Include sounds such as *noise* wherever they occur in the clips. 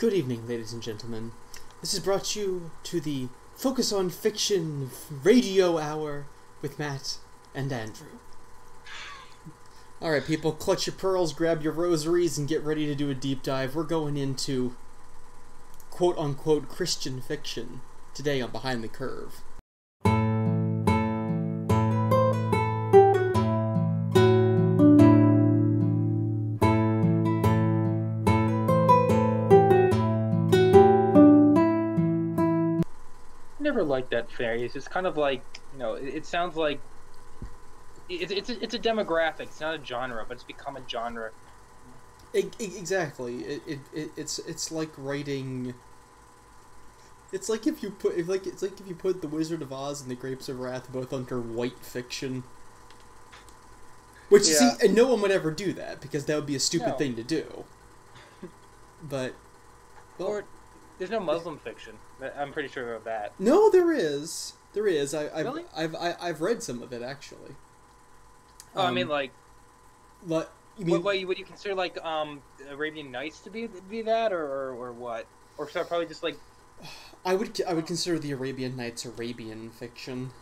Good evening, ladies and gentlemen. This has brought you to the Focus on Fiction Radio Hour with Matt and Andrew. Alright, people, clutch your pearls, grab your rosaries, and get ready to do a deep dive. We're going into quote unquote Christian fiction today on Behind the Curve. Liked that phrase. It's kind of like you know, it, it sounds like it's it's a, it's a demographic. It's not a genre, but it's become a genre. E- e- exactly. It, it, it it's it's like writing. It's like if you put if like it's like if you put the Wizard of Oz and the Grapes of Wrath both under white fiction. Which Yeah. see, and no one would ever do that because that would be a stupid No. thing to do. But well, Or there's no Muslim fiction. I'm pretty sure of that. no, there is, there is. I, I've Really? I've I, I've read some of it actually. Oh, I Um, mean, like, But you mean what, what would you consider like um Arabian Nights to be be that, or or, or what? Or so probably just like I would I would consider the Arabian Nights Arabian fiction.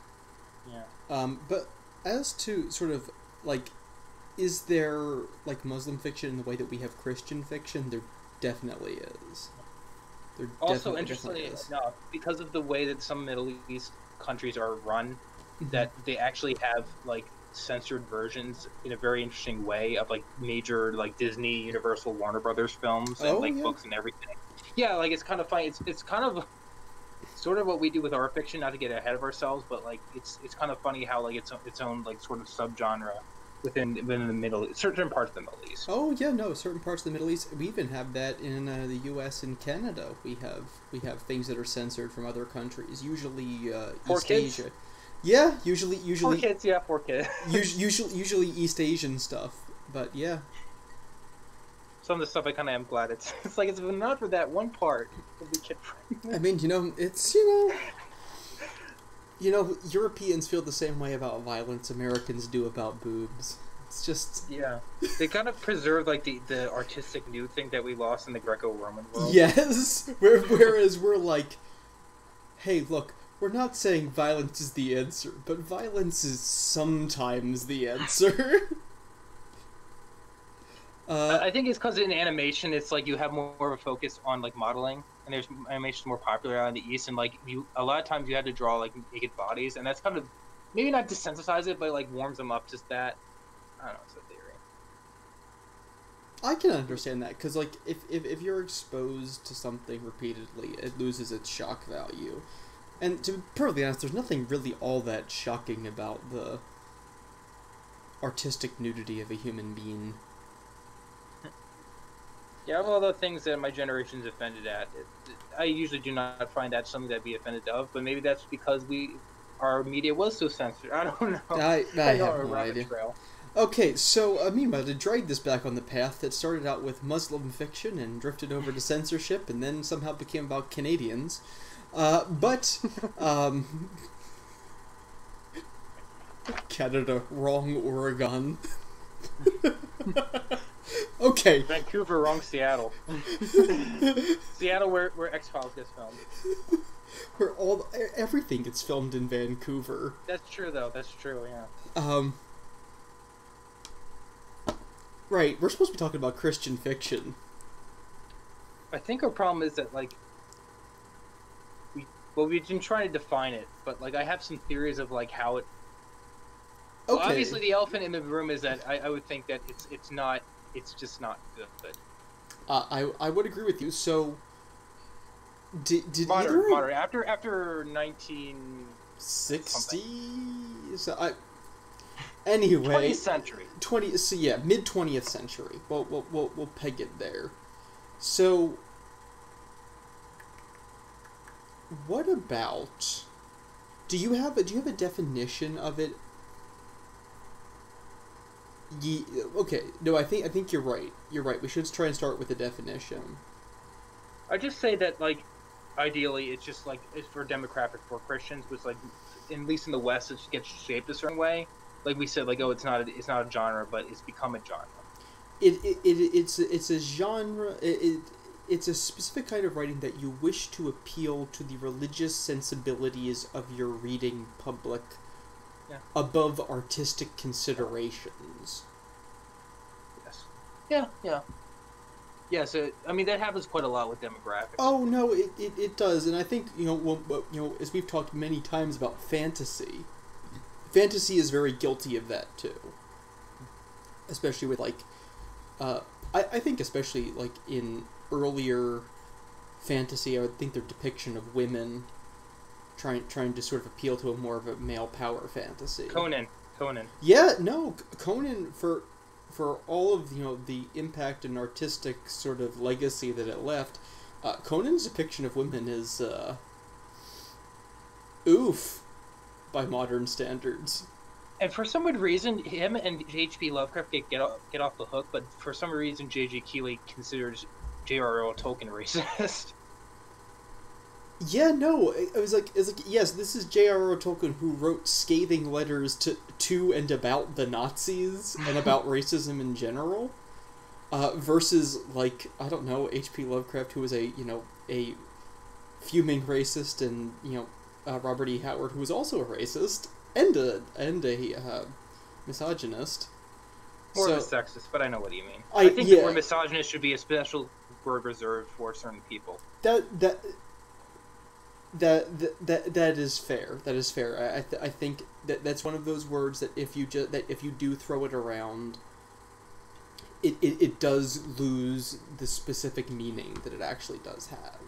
yeah. Um, but as to sort of like, is there like Muslim fiction in the way that we have Christian fiction? There definitely is. There Also, interestingly enough, because of the way that some Middle East countries are run, Mhm. that they actually have like censored versions in a very interesting way of like major like Disney, Universal, Warner Brothers films and Oh, like yeah. books and everything. Yeah, like it's kind of funny. It's it's kind of *laughs* sort of what we do with our fiction, not to get ahead of ourselves, but like it's it's kind of funny how like it's its own like sort of subgenre within within the Middle certain parts of the Middle East. Oh yeah, no. Certain parts of the Middle East, we even have that in uh, the U.S. and Canada. We have we have things that are censored from other countries. Usually uh, East kids? Asia. Yeah, usually Four usually kids, yeah, 4Kids. *laughs* usually usually usually East Asian stuff. But yeah, Some of the stuff I kind of am glad it's. *laughs* It's like it's not for that one part. I mean, you know, it's you know, you know, Europeans feel the same way about violence Americans do about boobs. It's just Yeah, they kind of preserve like the, the artistic nude thing that we lost in the Greco-Roman world. yes. *laughs* Whereas we're like, hey, look, we're not saying violence is the answer, but violence is sometimes the answer. *laughs* I uh, I think it's because in animation, it's like you have more, more of a focus on like modeling, and there's animation more popular out in the East, and like you a lot of times you had to draw like naked bodies, and that's kind of maybe not desensitize it, but like warms them up just that. I don't know, it's a theory. I can understand that because, like, if, if if you're exposed to something repeatedly, it loses its shock value. And to be perfectly honest, there's nothing really all that shocking about the artistic nudity of a human being. Yeah, of all the things that my generation's offended at, it, I usually do not find that something that'd be offended of, but maybe that's because we, our media was so censored. *laughs* I don't know. I, I know have no idea. trail. Okay, so uh, meanwhile, to drag this back on the path that started out with Muslim fiction and drifted over to censorship and then somehow became about Canadians. Uh, but, *laughs* um, Canada, wrong Oregon. *laughs* okay. Vancouver, wrong Seattle. *laughs* Seattle, where where X Files gets filmed. Where all everything gets filmed in Vancouver. That's true, though. That's true. Yeah. Um, right, we're supposed to be talking about Christian fiction. I think our problem is that like we well we've been trying to define it, but like I have some theories of like how it. Well, Okay. obviously, the elephant in the room is that I, I would think that it's it's not it's just not good. Uh, I I would agree with you. So, did did Moderate, either moderate. After after nineteen sixty? So I anyway twentieth century. twenty. So yeah, mid twentieth century. We'll, we'll we'll we'll peg it there. So, what about? Do you have a do you have a definition of it? Ye, okay, no, I think I think you're right. You're right. We should try and start with the definition. I just say that like ideally it's just like it's for demographic for Christians, which like at least in the West it gets shaped a certain way. Like we said, like oh it's not a, it's not a genre, but it's become a genre. it, it, it it's it's a genre it, it it's a specific kind of writing that you wish to appeal to the religious sensibilities of your reading public Yeah. above artistic considerations. Yes. Yeah, yeah. Yeah, so I mean that happens quite a lot with demographics. Oh no, it, it, it does, and I think you know well, well, you know as we've talked many times about fantasy, fantasy is very guilty of that too. Especially with like, uh, I I think especially like in earlier fantasy, I would think their depiction of women trying trying to sort of appeal to a more of a male power fantasy. Conan. Conan. Yeah, no, Conan for for all of you know the impact and artistic sort of legacy that it left, uh, Conan's depiction of women is uh, oof by modern standards. And for some weird reason, him and H.P. Lovecraft get get off, get off the hook, but for some reason, J.J. Keeley considers J.R.R. Tolkien racist. *laughs* Yeah, no, it it was like it's like yes, this is J.R.R. Tolkien who wrote scathing letters to to and about the Nazis and *laughs* about racism in general, uh, versus like I don't know H.P. Lovecraft who was a you know a fuming racist and you know uh, Robert E. Howard who was also a racist and a and a uh, misogynist. Or So- a sexist, but I know what you mean. I- I, think yeah. the word misogynist should be a special word reserved for certain people. that that that that that, that is fair. That is fair. I I, th- I think that that's one of those words that if you just that if you do throw it around, it, it it does lose the specific meaning that it actually does have.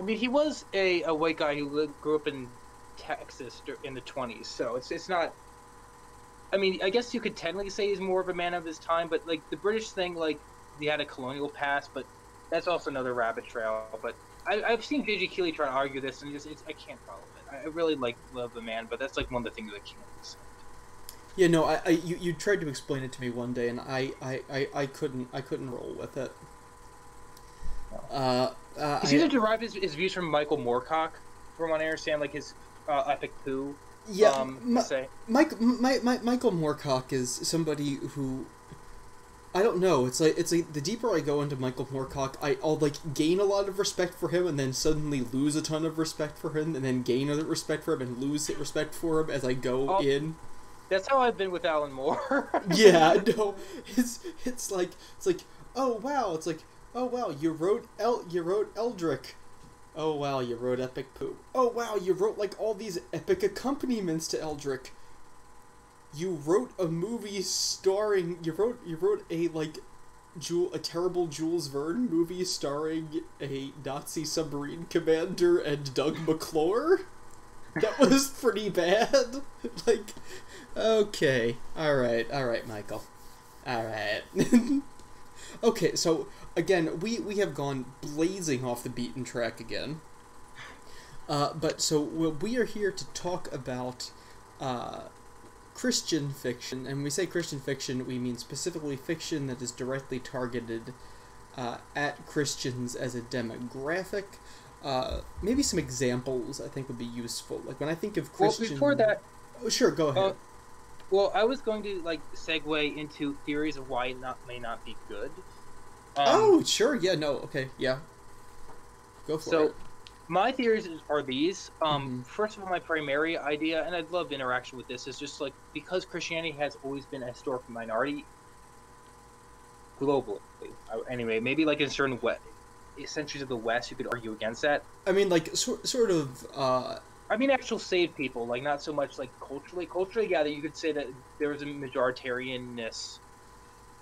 I mean, he was a, a white guy who li- grew up in Texas in the 20s, so it's it's not. I mean, I guess you could technically say he's more of a man of his time, but like the British thing, like he had a colonial past, but that's also another rabbit trail. But I, I've seen J.J. Keeley try to argue this, and just it's, I can't follow it. I I really like love the man, but that's like one of the things that can't accept. Yeah, no, I, I you, you tried to explain it to me one day, and I, I, I, I couldn't I couldn't roll with it. Uh, uh, He I- seems to derive his, his views from Michael Moorcock, from what I understand, like his uh, epic Pooh. yeah, um, say. Mike, my, my, Michael Moorcock is somebody who I don't know. It's like it's like the deeper I go into Michael Moorcock, I, I'll like gain a lot of respect for him, and then suddenly lose a ton of respect for him, and then gain other respect for him, and lose respect for him as I go Oh. in. That's how I've been with Alan Moore. *laughs* Yeah, *laughs* no, it's it's like it's like oh wow, it's like oh wow, you wrote El you wrote Elric. Oh wow, you wrote Epic Pooh. Oh wow, you wrote like all these epic accompaniments to Elric. You wrote a movie starring you wrote you wrote a like Jewel a terrible Jules Verne movie starring a Nazi submarine commander and Doug McClure. That *laughs* was pretty bad. *laughs* like okay, all right, all right, Michael. All right. *laughs* okay, so again, we we have gone blazing off the beaten track again. Uh, but so we we are here to talk about uh, Christian fiction, and when we say Christian fiction, we mean specifically fiction that is directly targeted uh, at Christians as a demographic. Uh, maybe some examples I think would be useful. Like when I think of Christian. well, before that, oh, sure, go ahead. Uh, well, I was going to like segue into theories of why it not may not be good. Um, oh, sure, yeah, no, okay, yeah. Go for so it. My theories are these. Um, Mhm. First of all, my primary idea, and I'd love interaction with this, is just like because Christianity has always been a historical minority globally. Uh, Anyway, maybe like in certain centuries of the West, you could argue against that. I mean, like, sort, sort of, uh, I mean, actual saved people, like not so much like culturally. Culturally, yeah, you could say that there was a majoritarianness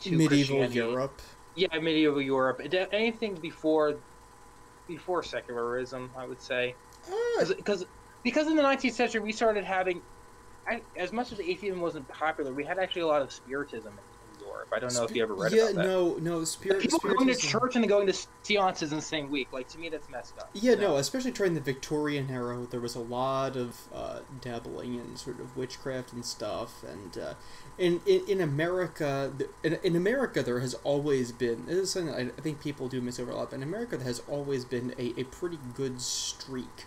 to medieval Europe. Yeah, medieval Europe. Anything before before secularism, I would say, because because in the 19th century we started having, as much as atheism wasn't popular, we had actually a lot of spiritism in, in I don't know if you ever read yeah, about that. no, no, spirit. People going to church and then going to seances in the same week. Like to me, that's messed up. Yeah, you know? no, especially during the Victorian era, there was a lot of uh, dabbling in sort of witchcraft and stuff, and uh, in, in in America, in, in America, there has always been. This is something that I I think people do miss over a lot. But in America, there has always been a, a pretty good streak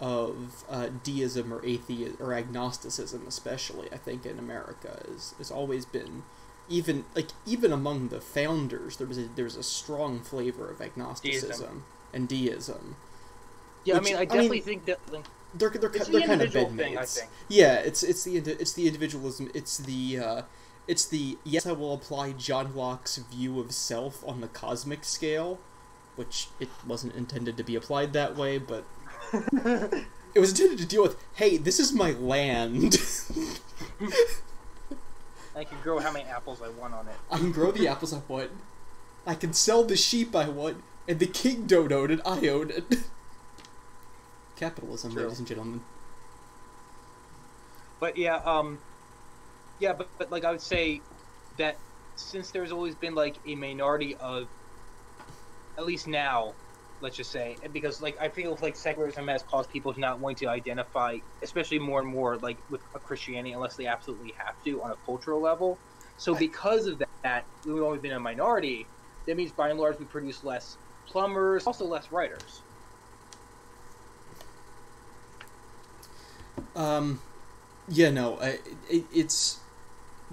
of uh, deism or atheism or agnosticism, especially. I think in America is has always been even like even among the founders, there was a there was a strong flavor of agnosticism Deism. and deism. Yeah, Which- I mean, I I mean, definitely think that like, They're they're, It's they're the kind of individual bedmates. thing, I think. Yeah, it's it's the it's the individualism. It's the uh, it's the yes, I will apply John Locke's view of self on the cosmic scale, which it wasn't intended to be applied that way, but *laughs* it was intended to deal with. Hey, this is my land. *laughs* I can grow how many apples I want on it. I can grow the apples I want. I can sell the sheep I want, and the king don't own it. I own it. *laughs* Capitalism, True. ladies and gentlemen. But yeah, um, yeah, but, but like I would say that since there's always been like a minority of, at least now, let's just say, because like I feel like secularism has caused people to not wanting to identify, especially more and more like with a Christianity unless they absolutely have to on a cultural level. So because of that, we've always been a minority. That means by and large we produce less plumbers, also less writers. Um, yeah, no, I, it, it's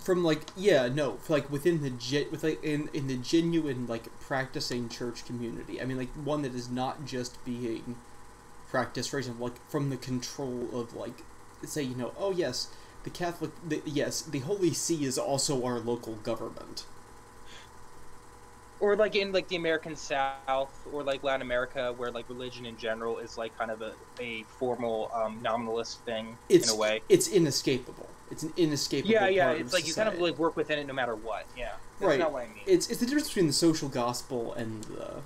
from like yeah, no, like within the ge- with like in in the genuine like practicing church community. I mean, like one that is not just being practiced, for example, like from the control of like say you know, oh yes, the Catholic, the, yes, the Holy See is also our local government. Or like in like the American South or like Latin America, where like religion in general is like kind of a, a formal um, nominalist thing It's in a way. It's inescapable. It's an inescapable. Yeah, yeah. It's like you kind of like work within it no matter what. Yeah, that's Right. not what I mean. It's it's the difference between the social gospel and the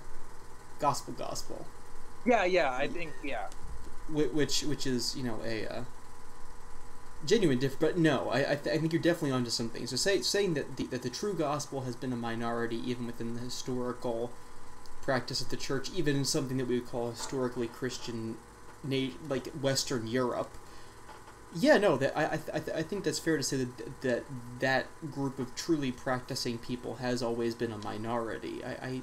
gospel gospel. yeah, yeah. I think yeah. Which which is you know a uh, genuine diff. But no, I I, th- I think you're definitely onto something. So say, saying that the, that the true gospel has been a minority even within the historical practice of the church, even in something that we would call historically Christian, na- like Western Europe. Yeah, no, that I I, I, think that's fair to say that that that group of truly practicing people has always been a minority. I, I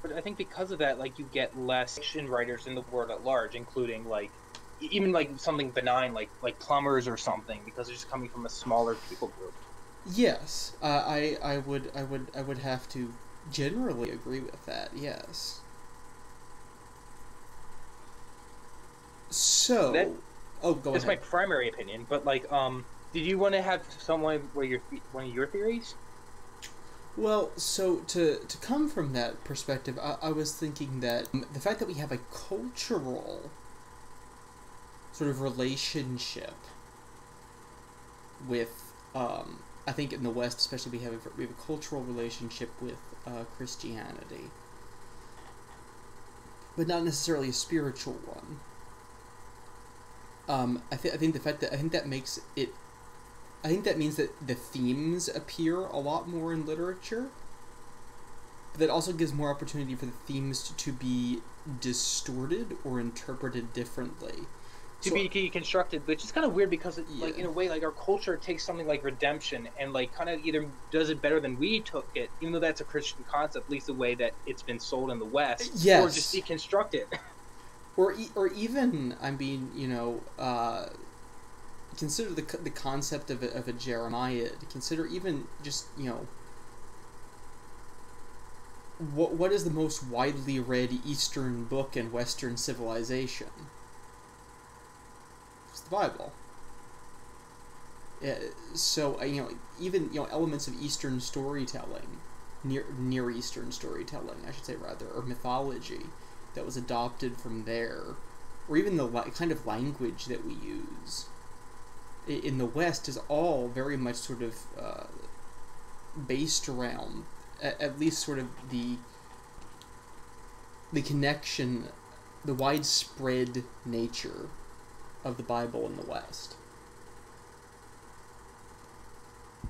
But I think because of that, like you get less fiction writers in the world at large, including like even like something benign like like plumbers or something, because they're just coming from a smaller people group. Yes, uh, I I would I would I would have to generally agree with that. Yes. So, That- oh, go That's my primary opinion. But like, um, did you want to have someone where your one of your theories? Well, so to to come from that perspective, I, I was thinking that um, the fact that we have a cultural sort of relationship with, um, I think in the West, especially, we have a, we have a cultural relationship with uh, Christianity, but not necessarily a spiritual one. Um, I, th- I think the fact that I think that makes it I think that means that the themes appear a lot more in literature. But that also gives more opportunity for the themes to, to be distorted or interpreted differently. To So- be deconstructed, which is kind of weird because, it, like, in a way, like our culture takes something like redemption and like kind of either does it better than we took it, even though that's a Christian concept, at least the way that it's been sold in the West, or just deconstruct it. *laughs* or e- or even I mean you know uh, consider the the concept of a, of a Jeremiah. Consider even just you know what what is the most widely read Eastern book in Western civilization? It's the Bible. Yeah, so uh, you know even you know elements of Eastern storytelling, near Near Eastern storytelling, I should say rather, or mythology that was adopted from there, or even the li- kind of language that we use i- in the West is all very much sort of uh, based around, at, at least sort of the the connection, the widespread nature of the Bible in the West.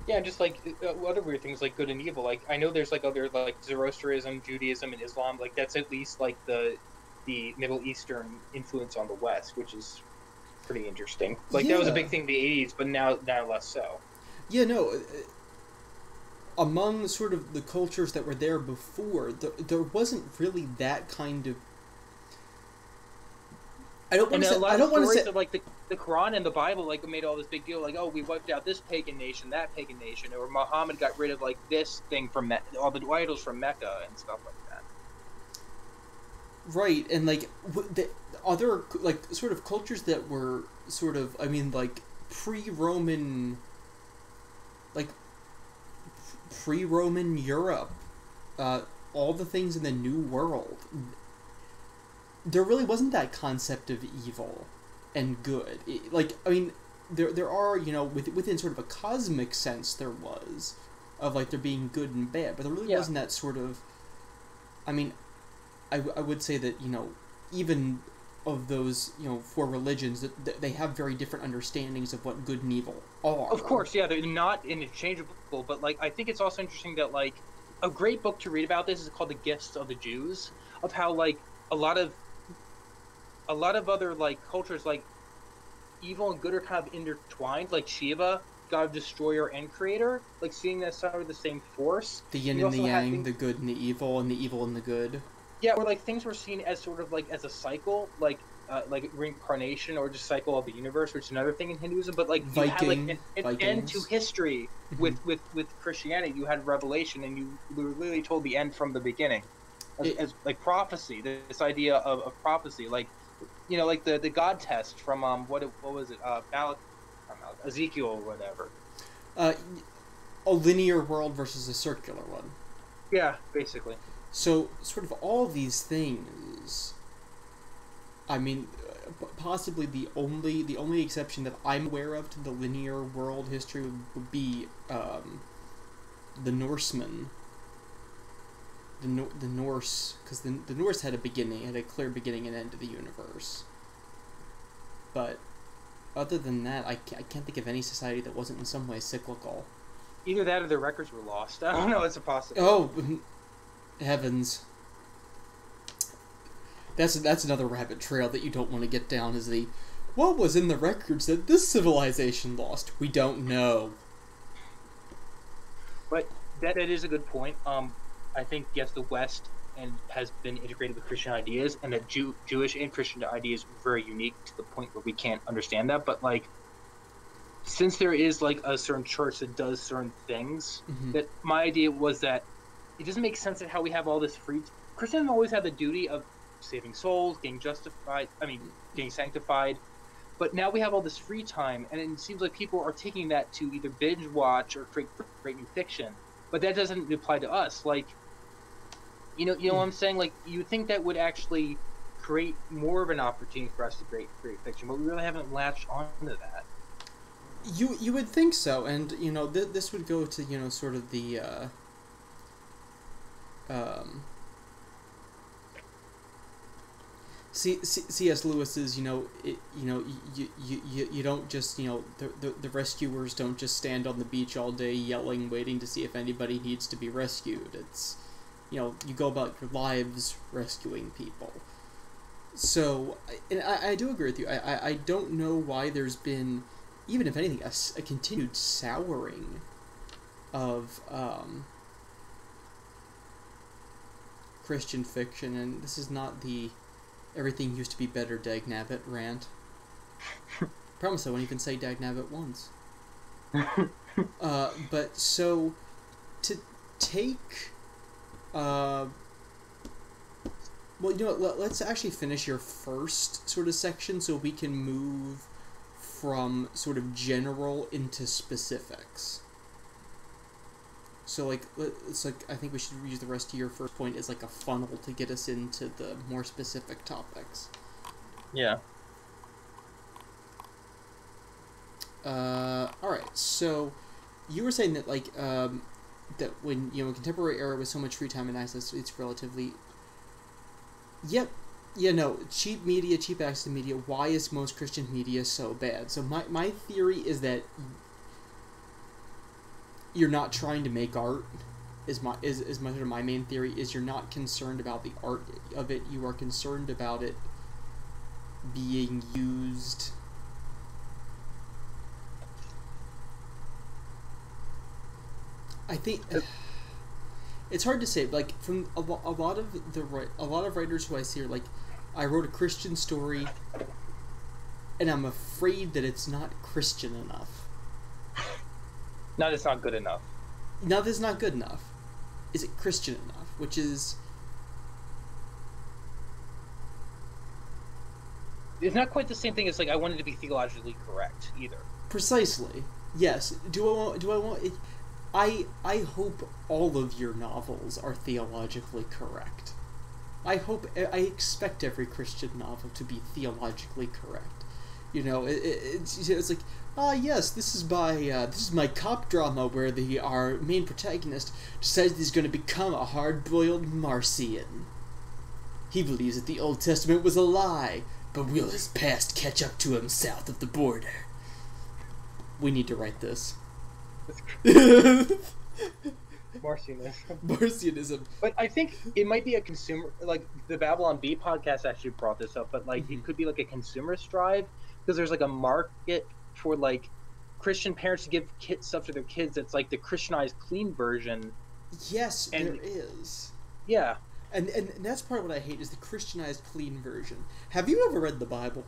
yeah, just like uh, other weird things like good and evil. Like I know there's like other like Zoroastrianism, Judaism, and Islam. Like that's at least like the the Middle Eastern influence on the West, which is pretty interesting. Like that was a big thing in the '80s, but now now less so. Yeah, no. uh, Among sort of the cultures that were there before, there, there wasn't really that kind of. I don't want to a say. I don't want to say. of like the, the Quran and the Bible like made all this big deal, like oh we wiped out this pagan nation, that pagan nation, or Muhammad got rid of like this thing from Me- all the idols from Mecca and stuff like that. Right, and like w- the other like sort of cultures that were sort of I mean like pre-Roman, like pre-Roman Europe, uh, all the things in the New World. There really wasn't that concept of evil and good. It- like I mean, there there are you know with, within sort of a cosmic sense there was of like there being good and bad, but there really Yeah. wasn't that sort of. I mean, I, w- I would say that you know even of those you know four religions that, that they have very different understandings of what good and evil are. Of course, yeah, they're not interchangeable, but like I think it's also interesting that like a great book to read about this is called The Gifts of the Jews, of how like a lot of a lot of other like cultures like evil and good are kind of intertwined, like Shiva, God of Destroyer and Creator, like seeing that sort of the same force. the yin and the yang, things- the good and the evil, and the evil and the good. Yeah, or like things were seen as sort of like as a cycle, like uh, like reincarnation or just cycle of the universe, which is another thing in Hinduism. But like you had like an, an end to history Mhm. with with with Christianity. You had revelation, and you were literally told the end from the beginning, as, It- as like prophecy. This idea of, of prophecy, like you know, like the the God test from um what it- what was it uh Balak, not Malak- Ezekiel or whatever. Uh, a linear world versus a circular one. Yeah, basically. So, sort of all these things. I mean, uh, possibly the only the only exception that I'm aware of to the linear world history would, would be um, the Norsemen. The Nor- the Norse, because the the Norse had a beginning, had a clear beginning and end to the universe. But other than that, I can't, I can't think of any society that wasn't in some way cyclical. Either that or their records were lost. *laughs* I don't know. It's a possibility. Oh, heavens! That's that's another rabbit trail that you don't want to get down. Is the what was in the records that this civilization lost? We don't know. But that that is a good point. Um, I think yes, the West and has been integrated with Christian ideas, and that Jew, Jewish and Christian ideas are very unique to the point where we can't understand that. But like, since there is like a certain church that does certain things, Mhm. that my idea was that it doesn't make sense that how we have all this free. Christians always had the duty of saving souls, getting justified. I mean, getting sanctified. But now we have all this free time, and it seems like people are taking that to either binge watch or create create new fiction. But that doesn't apply to us. Like, you know, you know what I'm saying? Like, you think that would actually create more of an opportunity for us to create create fiction, but we really haven't latched onto that. You you would think so, and you know th- this would go to you know sort of the uh, um, C- C- C.S. Lewis's you know it, you know you, you, you, you don't just you know the, the the rescuers don't just stand on the beach all day yelling waiting to see if anybody needs to be rescued. It's you know you go about your lives rescuing people. So and I, I do agree with you. I, I, I don't know why there's been even if anything, a continued souring of um, Christian fiction, and this is not the everything used to be better Dag Nabbit rant. *laughs* Promise I won't even say Dag Nabbit once. *laughs* uh, but so to take, uh, well, you know? Let, let's actually finish your first sort of section so we can move from sort of general into specifics. So like it's like I think we should use the rest of your first point as like a funnel to get us into the more specific topics. Yeah. Uh, all right. So you were saying that like um, that when you know contemporary era with so much free time and access, it's relatively. Yep. Yeah. No. Cheap media, cheap access to media. Why is most Christian media so bad? So my my theory is that you're not trying to make art. Is my is is of my main theory is you're not concerned about the art of it. You are concerned about it being used I think *sighs* it's hard to say. Like from a, a lot of the a lot of writers who I see are like, I wrote a Christian story, and I'm afraid that it's not Christian enough. *laughs* No, that's not good enough. Now, this is not good enough. Is it Christian enough? Which is It's not quite the same thing as like I wanted to be theologically correct either. precisely yes. Do I want? Do I want? I I hope all of your novels are theologically correct. I hope I expect every Christian novel to be theologically correct. You know, it, it, it's it's like ah yes, this is my uh, this is my cop drama where the our main protagonist decides he's going to become a hard-boiled Marcian. He believes that the Old Testament was a lie, but will his past catch up to him south of the border? We need to write this. *laughs* Marcionism. Marcianism. But I think it might be a consumer like the Babylon Bee podcast actually brought this up, but like Mhm. it could be like a consumerist drive because there's like a market for like Christian parents to give kid stuff to their kids that's like the Christianized clean version. Yes, And- there is. Yeah. And, and and that's part of what I hate is the Christianized clean version. Have you ever read the Bible?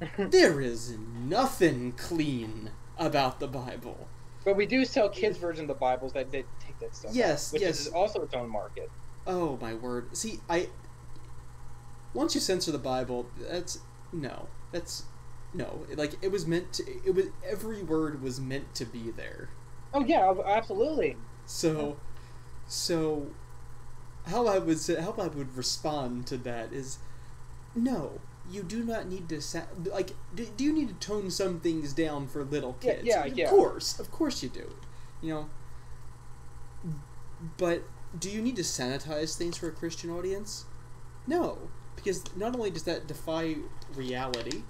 *laughs* there is nothing clean about the Bible. But we do sell kids version of the Bibles that, that take that stuff. out, Yes, which yes. is also its own market. Oh my word. See, I once you censor the Bible, that's no. That's no. Like it was meant to it was every word was meant to be there. Oh yeah, absolutely. So so how I would say, how I would respond to that is no. You do not need to sa- like. Do, do you need to tone some things down for little Yeah, kids? yeah, of yeah. course, of course you do. You know, but do you need to sanitize things for a Christian audience? No, because not only does that defy reality.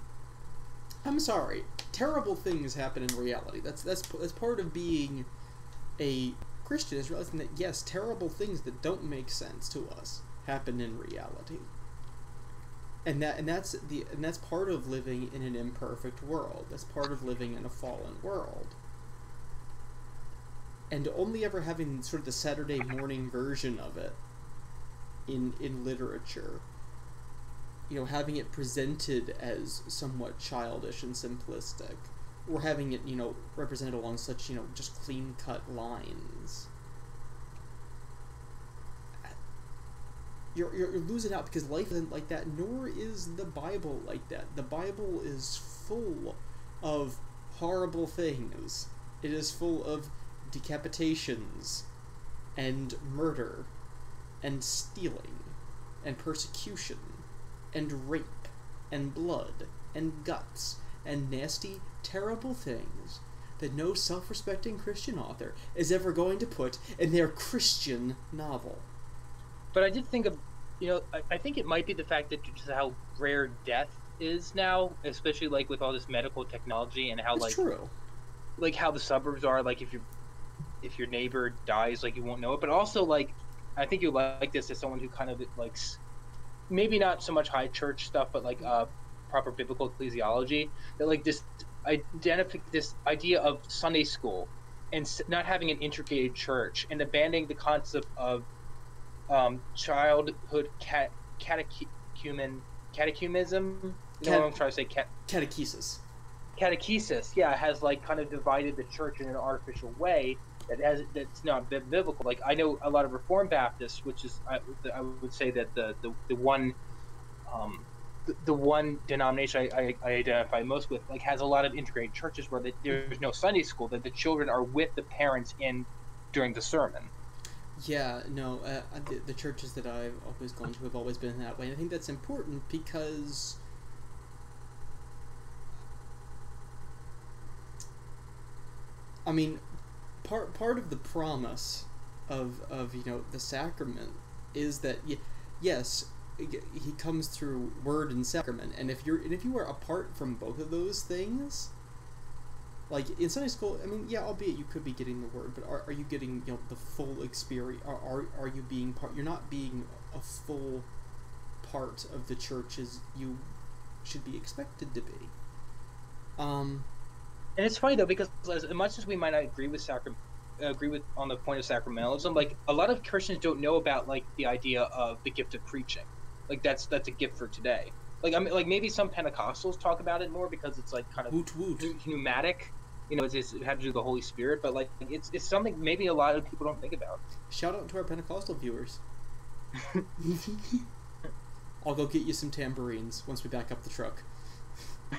I'm sorry, terrible things happen in reality. That's that's that's part of being a Christian is realizing that yes, terrible things that don't make sense to us happen in reality. And that and that's the and that's part of living in an imperfect world. That's part of living in a fallen world. And only ever having sort of the Saturday morning version of it in in literature you know, having it presented as somewhat childish and simplistic, or having it, you know, represented along such, you know, just clean cut lines. You're, you're, you're losing out because life isn't like that, nor is the Bible like that. The Bible is full of horrible things. It is full of decapitations, and murder, and stealing, and persecution and rape, and blood, and guts, and nasty, terrible things that no self respecting Christian author is ever going to put in their Christian novel. But I did think of, you know, I, I think it might be the fact that just how rare death is now, especially like with all this medical technology and how It's like true. like how the suburbs are. Like if you if your neighbor dies, like you won't know it. But also like I think you like this as someone who kind of likes maybe not so much high church stuff, but like uh, proper biblical ecclesiology. That like this identify this idea of Sunday school and not having an integrated church and abandoning the concept of um, childhood cat catechumen catechumenism. You know what I'm trying to say? Cat- Catechesis. catechesis, yeah, has like kind of divided the church in an artificial way that has that's not biblical. Like I know a lot of Reformed Baptists, which is I, I would say that the the, the one um, the, the one denomination I, I, I identify most with like has a lot of integrated churches where the, there's no Sunday school that the children are with the parents in during the sermon. Yeah, no, uh, the, the churches that I've always gone to have always been that way. And I think that's important because. I mean, part part of the promise of of you know the sacrament is that yes he comes through word and sacrament and if you're and if you are apart from both of those things like in Sunday school, I mean, yeah, albeit you could be getting the word, but are, are you getting you know the full experience? Are, are are you being part? You're not being a full part of the church as you should be expected to be. Um, And it's funny though because as much as we might not agree with sacrament, agree with on the point of sacramentalism, like a lot of Christians don't know about like the idea of the gift of preaching. Like that's that's a gift for today. Like I mean, like maybe some Pentecostals talk about it more because it's like kind of Woot woot. pneumatic. You know, it's, it's, it had to do with the Holy Spirit, but like it's it's something maybe a lot of people don't think about. Shout out to our Pentecostal viewers. I'll go get you some tambourines once we back up the truck. *laughs*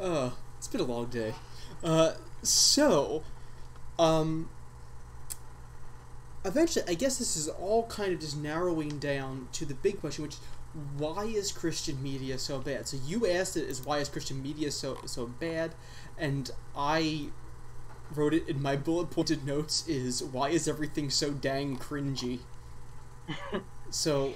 uh, it's been a long day. Uh, so, um, eventually, I guess this is all kind of just narrowing down to the big question, which is why is Christian media so bad? So you asked it is why is Christian media so so bad, and I wrote it in my bullet pointed notes is why is everything so dang cringy? *laughs* so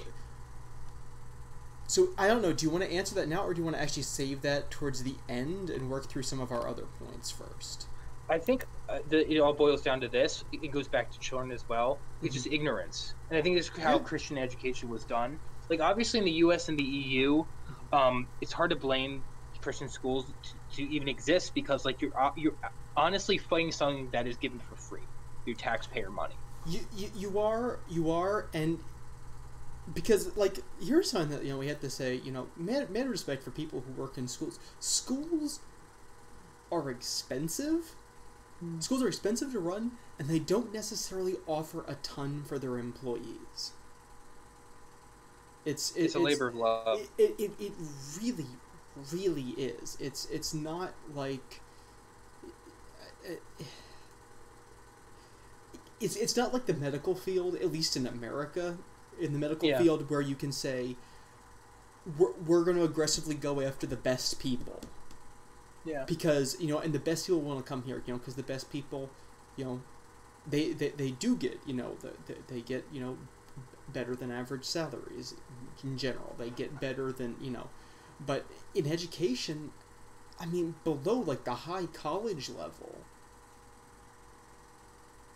so I don't know, do you want to answer that now or do you want to actually save that towards the end and work through some of our other points first? I think uh, the, it all boils down to this. It, it goes back to children as well. It's just ignorance, and I think this is how Yeah. Christian education was done. Like obviously in the U.S. and the EU, um, it's hard to blame Christian schools to, to even exist because like you're uh, you're honestly fighting something that is given for free through taxpayer money. You, you, you are you are and because like here's something that you know we have to say you know mad, mad respect for people who work in schools schools are expensive schools are expensive to run and they don't necessarily offer a ton for their employees it's it- It's a labor of love. it, it, it, really really is it's it's not like it's it's not like the medical field at least in america in the medical Yeah. field where you can say we're, we're going to aggressively go after the best people Yeah. because you know and the best people want to come here you know because the best people you know they, they they do get you know the, the, they get you know better than average salaries in general. They get better than you know. But in education i mean below like the high college level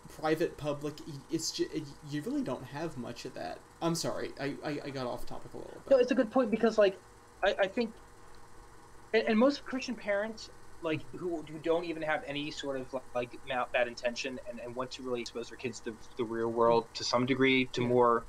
private public it's just, you really don't have much of that. I'm sorry i i, I got off topic a little bit. No, it's a good point because like I, I think and, and most Christian parents like who, who don't even have any sort of like mal- bad intention and, and want to really expose their kids to the real world to some degree to Yeah. more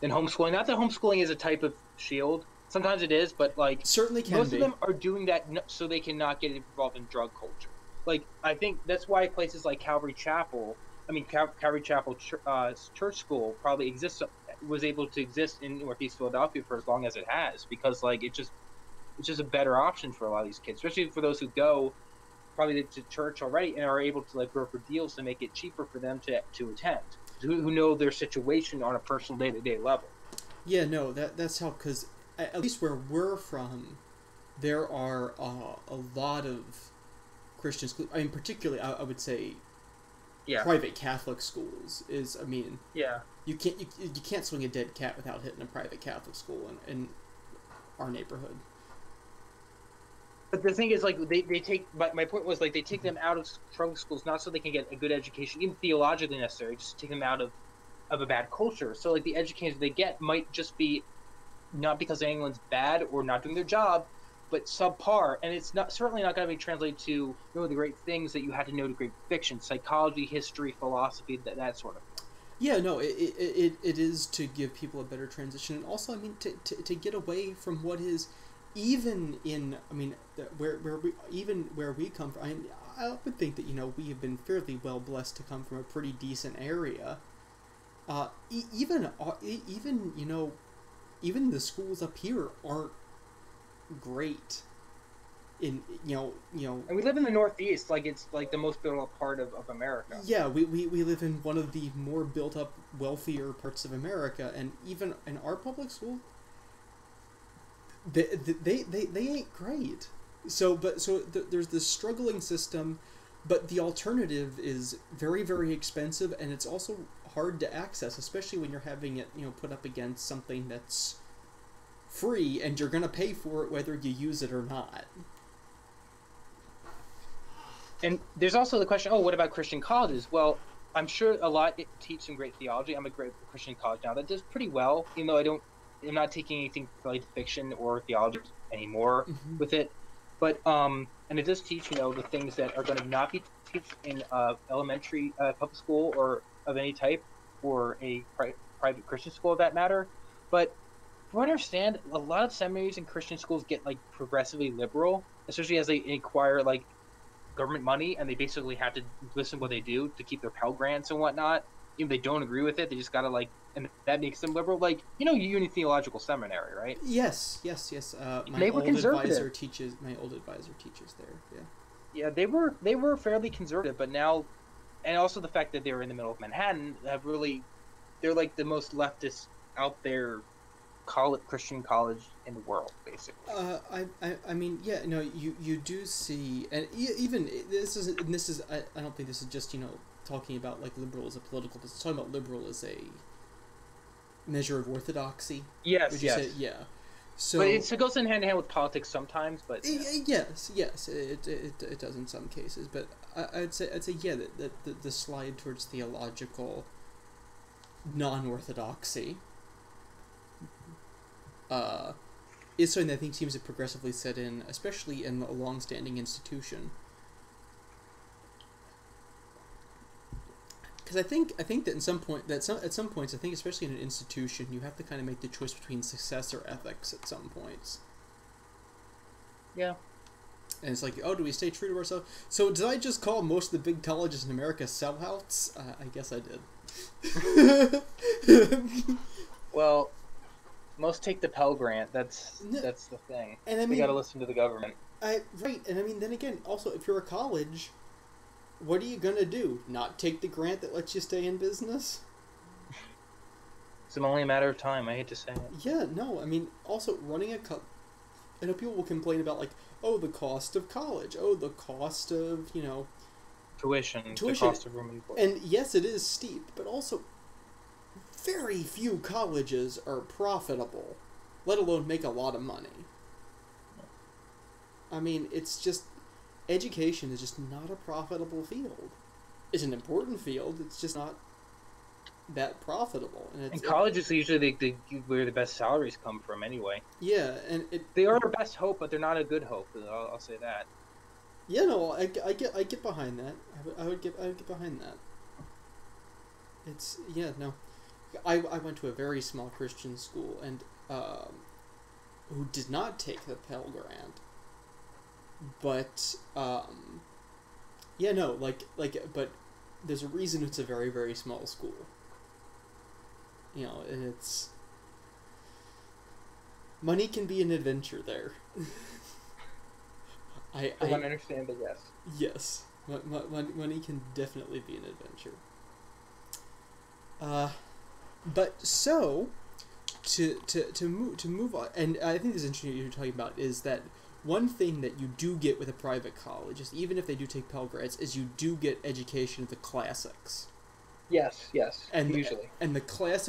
than homeschooling. Not that homeschooling is a type of shield. Sometimes it is, but like certainly can most be of them are doing that n- so they cannot get involved in drug culture. Like I think that's why places like Calvary Chapel, I mean Cal- Calvary Chapel Ch- uh, Church School probably exists was able to exist in Northeast Philadelphia for as long as it has because like it just it's just a better option for a lot of these kids, especially for those who go probably to church already and are able to like broker deals to make it cheaper for them to to attend. Who, who know their situation on a personal day to day level. Yeah, no, that that's how because at at least where we're from, there are uh, a lot of Christian schools. I mean, particularly, I, I would say Yeah. private Catholic schools is. I mean, Yeah. you can't you, you can't swing a dead cat without hitting a private Catholic school in, in our neighborhood. But the thing is, like, they, they take my, my point was like they take them out of public schools not so they can get a good education, even theologically necessary, just take them out of of a bad culture. So like the education they get might just be not because anyone's bad or not doing their job, but subpar. And it's not certainly not going to be translated to know the great things that you had to know to great fiction, psychology, history, philosophy, that that sort of. thing. Yeah, no, it, it, it, it is to give people a better transition, and also, I mean, to, to, to get away from what is, even in, I mean, the- where where we even where we come from. I, mean, I would think that you know we have been fairly well blessed to come from a pretty decent area. Uh, e- even uh, e- even you know, even the schools up here aren't great. In you know you know And we live in the Northeast, like it's like the most built up part of, of America. yeah, we, we, we live in one of the more built up, wealthier parts of America, and even in our public school, they they, they, they ain't great. So, but so th- there's this struggling system, but the alternative is very very expensive, and it's also hard to access, especially when you're having it you know put up against something that's free, and you're gonna pay for it whether you use it or not. And there's also the question, oh, what about Christian colleges? Well, I'm sure a lot teach some great theology. I'm a great Christian college now that does pretty well, even though I don't, I'm not taking anything like fiction or theology anymore Mhm. with it. But um, and it does teach you know the things that are going to not be taught in uh, elementary uh, public school or of any type or a pri- private Christian school, of that matter. But from what I understand, a lot of seminaries and Christian schools get like progressively liberal, especially as they acquire like government money, and they basically have to listen to what they do to keep their Pell Grants and whatnot. Even if they don't agree with it, they just gotta like, and that makes them liberal. Like you know, Union Theological Seminary, right? Yes, yes, yes. Uh, my They were old conservative. advisor teaches. My old advisor teaches there. Yeah. Yeah, they were they were fairly conservative, but now, and also the fact that they were in the middle of Manhattan have really, they're like the most leftist out there, college Christian college in the world, basically. Uh, I, I, I mean, yeah, no, you, you do see, and even this is, and this is, I, I don't think this is just you know talking about like liberal as a political, but it's talking about liberal as a measure of orthodoxy. Yes, Would yes. say, yeah. So but it's, it goes in hand in hand with politics sometimes. But Y- y- Yes, yes, it, it, it does in some cases, but I, I'd say I'd say yeah that, that the, the slide towards theological non-orthodoxy uh, is something that I think seems to progressively set in, especially in a long-standing institution. Because I think I think that in some point that some at some points I think especially in an institution you have to kind of make the choice between success or ethics at some points. yeah, And it's like, oh, do we stay true to ourselves? So did I just call most of the big colleges in America sellouts? Uh, I guess I did. *laughs* well, most take the Pell Grant. That's No. that's the thing. and I we gotta listen to the government. I right, and I mean, then again, also, if you're a college, what are you gonna do? Not take the grant that lets you stay in business? It's only a matter of time. I hate to say it. Yeah, no. I mean, also running a co- I know people will complain about like, oh, the cost of college, oh, the cost of you know, Tuition, Tuition. the cost of room and board. And yes, it is steep, but also very few colleges are profitable, let alone make a lot of money. I mean, it's just education is just not a profitable field. It's an important field. It's just not that profitable. And it's And colleges usually they, they where the best salaries come from anyway. yeah, and it They are our best hope, but they're not a good hope. I'll, I'll say that. Yeah, no, I, I get I get behind that. I would, I would get I would get behind that. It's yeah no, I, I went to a very small Christian school and um, who did not take the Pell Grant, but um, yeah no like like but there's a reason it's a very very small school. You know, and it's money can be an adventure there. *laughs* I, I I want to understand the yes. Yes, Mo- mo- money can definitely be an adventure. Uh, but so to to to move to move on, and I think this is interesting. What you're talking about is that one thing that you do get with a private college is even if they do take Pell Grants, is you do get education of the classics, Yes, yes. and usually and the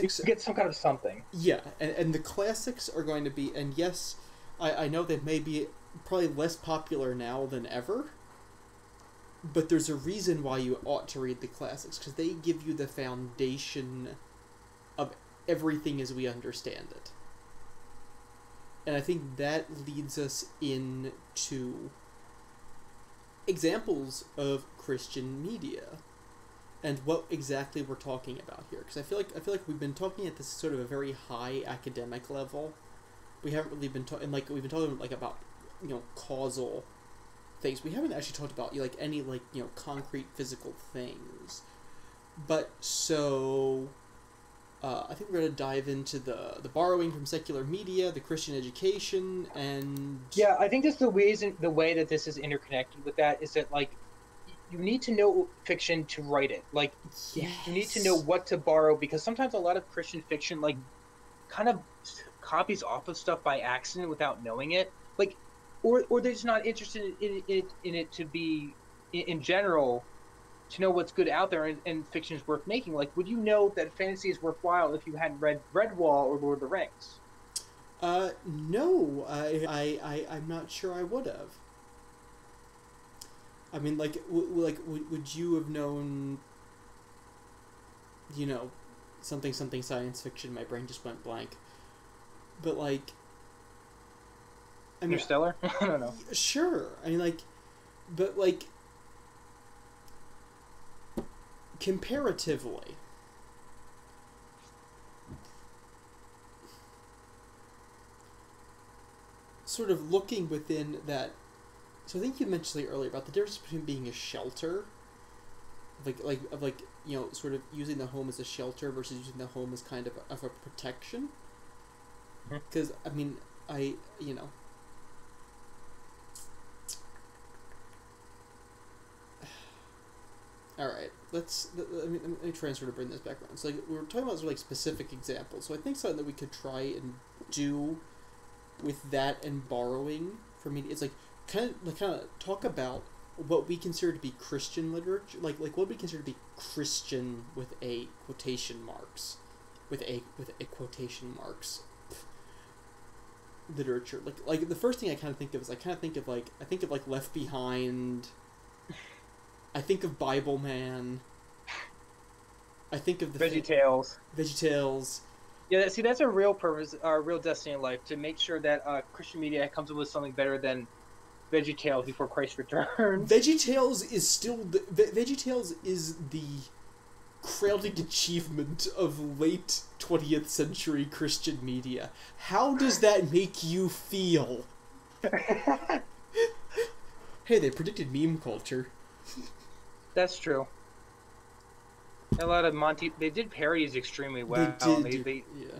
you classics get some kind of something. yeah, and, and the classics are going to be, and yes, I, I know they may be probably less popular now than ever, but there's a reason why you ought to read the classics, because they give you the foundation of everything as we understand it. And I think that leads us into examples of Christian media and what exactly we're talking about here because I feel like I feel like we've been talking at this sort of a very high academic level. We haven't really been talking like we've been talking like about you know causal things. We haven't actually talked about like any like you know concrete physical things. But so uh, I think we're going to dive into the the borrowing from secular media, the Christian education, and Yeah, I think that's the reason, the way that this is interconnected with that is that like you need to know fiction to write it. Like you- you need to know what to borrow because sometimes a lot of Christian fiction like kind of copies off of stuff by accident without knowing it. Like, or or they're just not interested in it in it to be in, in general to know what's good out there and, and fiction is worth making. Like, would you know that fantasy is worthwhile if you hadn't read Redwall or Lord of the Rings? Uh, no, I, I, I, I'm not sure I would have. I mean, like, w- w- like, would, would you have known, you know, something, something science fiction? My brain just went blank. But like, I mean, Interstellar? *laughs* I don't know. sure. I mean, like, but like, comparatively. Sort of looking within that. So I think you mentioned earlier about the difference between being a shelter, like like of like you know sort of using the home as a shelter versus using the home as kind of a, of a protection. Hmm. Because I mean I you know All right, let's let, me, let me sort of bring this back around. So like we were talking about sort of like specific examples. So I think something that we could try and do with that and borrowing for me it's like kind of like kind of talk about what we consider to be Christian literature, like like what we consider to be Christian with a quotation marks, with a with a quotation marks literature. Like like the first thing I kind of think of is I kind of think of like I think of like Left Behind. I think of Bibleman. I think of the Veggie Tales. VeggieTales. Yeah, see, that's a real purpose, our uh, real destiny in life to make sure that uh, Christian media comes up with something better than Veggie Tales before Christ returns. *laughs* VeggieTales is still the, Ve- VeggieTales is the crowning achievement of late 20th century Christian media. How does that make you feel? *laughs* Hey, they predicted meme culture. That's true. A lot of Monty, they did parodies extremely well. they did. They, do- they, yeah.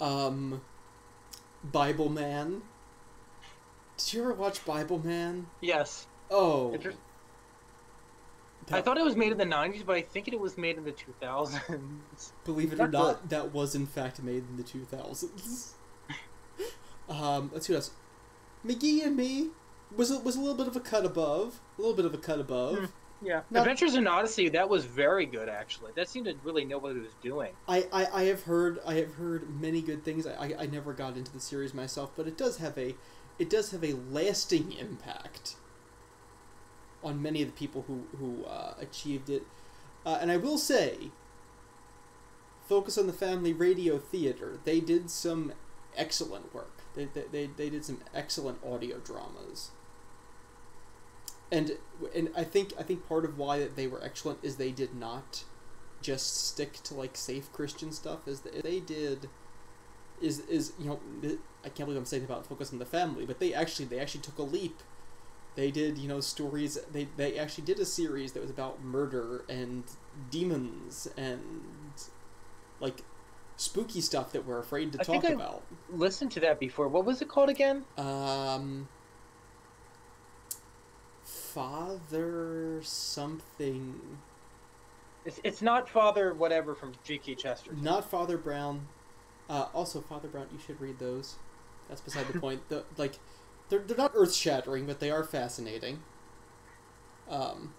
Um, Bibleman. Did you ever watch Bibleman? yes, Oh, Inter- I thought it was made in the '90s, but I think it was made in the 2000s. *laughs* Believe it or Not not, that was in fact made in the 2000s. *laughs* um, let's see what else. McGee and Me was a, was a little bit of a cut above. A little bit of a cut above. Hmm. Yeah, Not- Adventures in Odyssey that was very good actually. That seemed to really know what it was doing. I, I, I have heard I have heard many good things. I, I, I never got into the series myself, but it does have a it does have a lasting impact on many of the people who who uh, achieved it. Uh, and I will say, focus on the family radio theater. They did some excellent work. They, they, they, they did some excellent audio dramas. And and I think I think part of why that they were excellent is they did not just stick to like safe Christian stuff. Is that they did is is you know I can't believe I'm saying about focus on the family, but they actually they actually took a leap. They did you know stories. They they actually did a series that was about murder and demons and like spooky stuff that we're afraid to I talk about. Listened to that before. What was it called again? Um, Father something. It's, it's not Father whatever from G.K. Chesterton. Not Father Brown. Uh, also, Father Brown, you should read those. That's beside the *laughs* point. The like, they're they're not earth shattering, but they are fascinating. Um.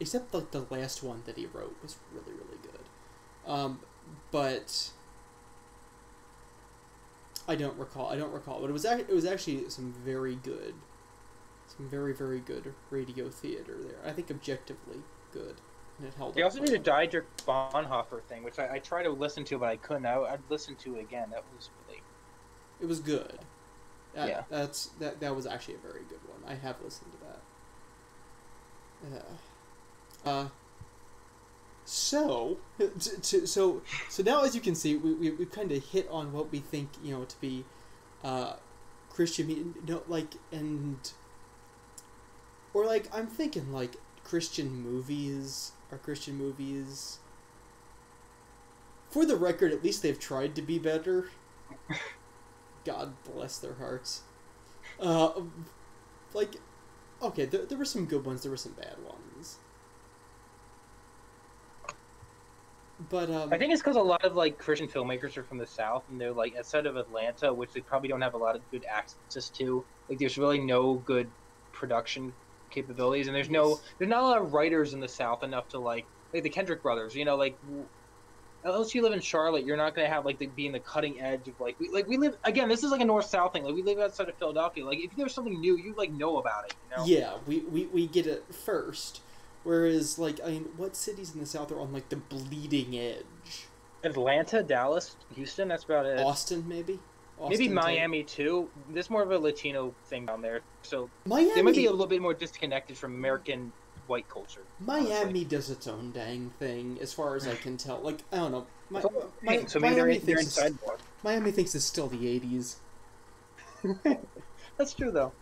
Except like the last one that he wrote was really really good, um, but I don't recall. I don't recall, but it was ac- it was actually some very good, some very very good radio theater there. I think objectively good, and it held. They also did a well. Dietrich Bonhoeffer thing, which I, I tried to listen to, but I couldn't. I, I'd listen to it again. That was really. It was good. That, Yeah. That's that. That was actually a very good one. I have listened to that. Yeah. Uh. So, *laughs* to, to, so so now as you can see, we we we kind of hit on what we think you know to be, uh, Christian. No, like and. Or like I'm thinking like Christian movies are Christian movies. For the record, at least they've tried to be better. *laughs* God bless their hearts. Uh, like, okay, there, there were some good ones, there were some bad ones. But, um, I think it's because a lot of like Christian filmmakers are from the South, and they're like outside of Atlanta, which they probably don't have a lot of good access to. Like, there's really no good production capabilities, and there's no there's not a lot of writers in the South enough to like like the Kendrick brothers. You know, like unless you live in Charlotte, you're not gonna have like the, be in the cutting edge of like we like we live again. This is like a north south thing. Like we live outside of Philadelphia. Like if there's something new, you like know about it. You know. yeah, we, we, we get it first. Whereas, like, I mean, what cities in the South are on, like, the bleeding edge? Atlanta, Dallas, Houston. That's about it. Austin, maybe? Maybe Austin, too. Miami too. There's more of a Latino thing down there, so Miami, they might be a little bit more disconnected from American white culture. Miami does its own dang thing, as far as I can tell. Like, I don't know. My, my, so maybe they're, Miami they're thinks inside. Miami thinks it's still the '80s. *laughs* That's true though.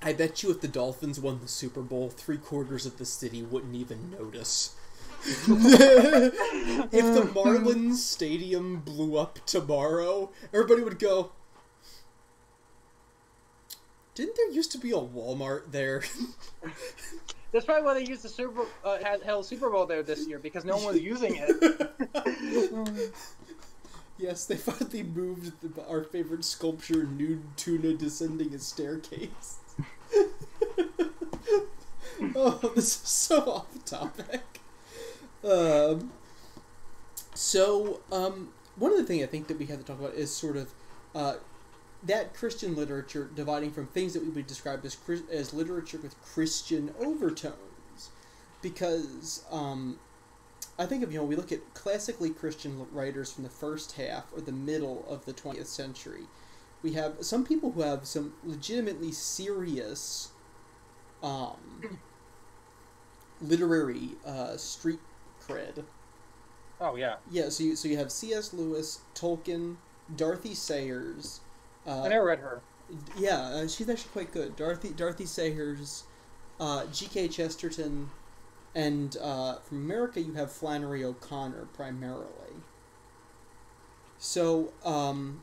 I bet you if the Dolphins won the Super Bowl, three quarters of the city wouldn't even notice. If the Marlins Stadium blew up tomorrow, everybody would go. Didn't there used to be a Walmart there? That's probably why they used the Super uh, had held Super Bowl there this year because no one was using it. *laughs* yes, they finally moved the, our favorite sculpture, nude tuna descending a staircase. *laughs* oh, this is so off topic. Um, so, um, one of the things I think that we have to talk about is sort of uh, that Christian literature dividing from things that we would describe as as literature with Christian overtones, because um, I think if you know we look at classically Christian writers from the first half or the middle of the twentieth century, we have some people who have some legitimately serious um, literary uh, street cred. Oh yeah. Yeah. So you so you have C.S. Lewis, Tolkien, Dorothy Sayers. Uh, I never read her. Yeah, uh, she's actually quite good. Dorothy Dorothy Sayers, uh, G.K. Chesterton, and uh, from America you have Flannery O'Connor primarily. So um,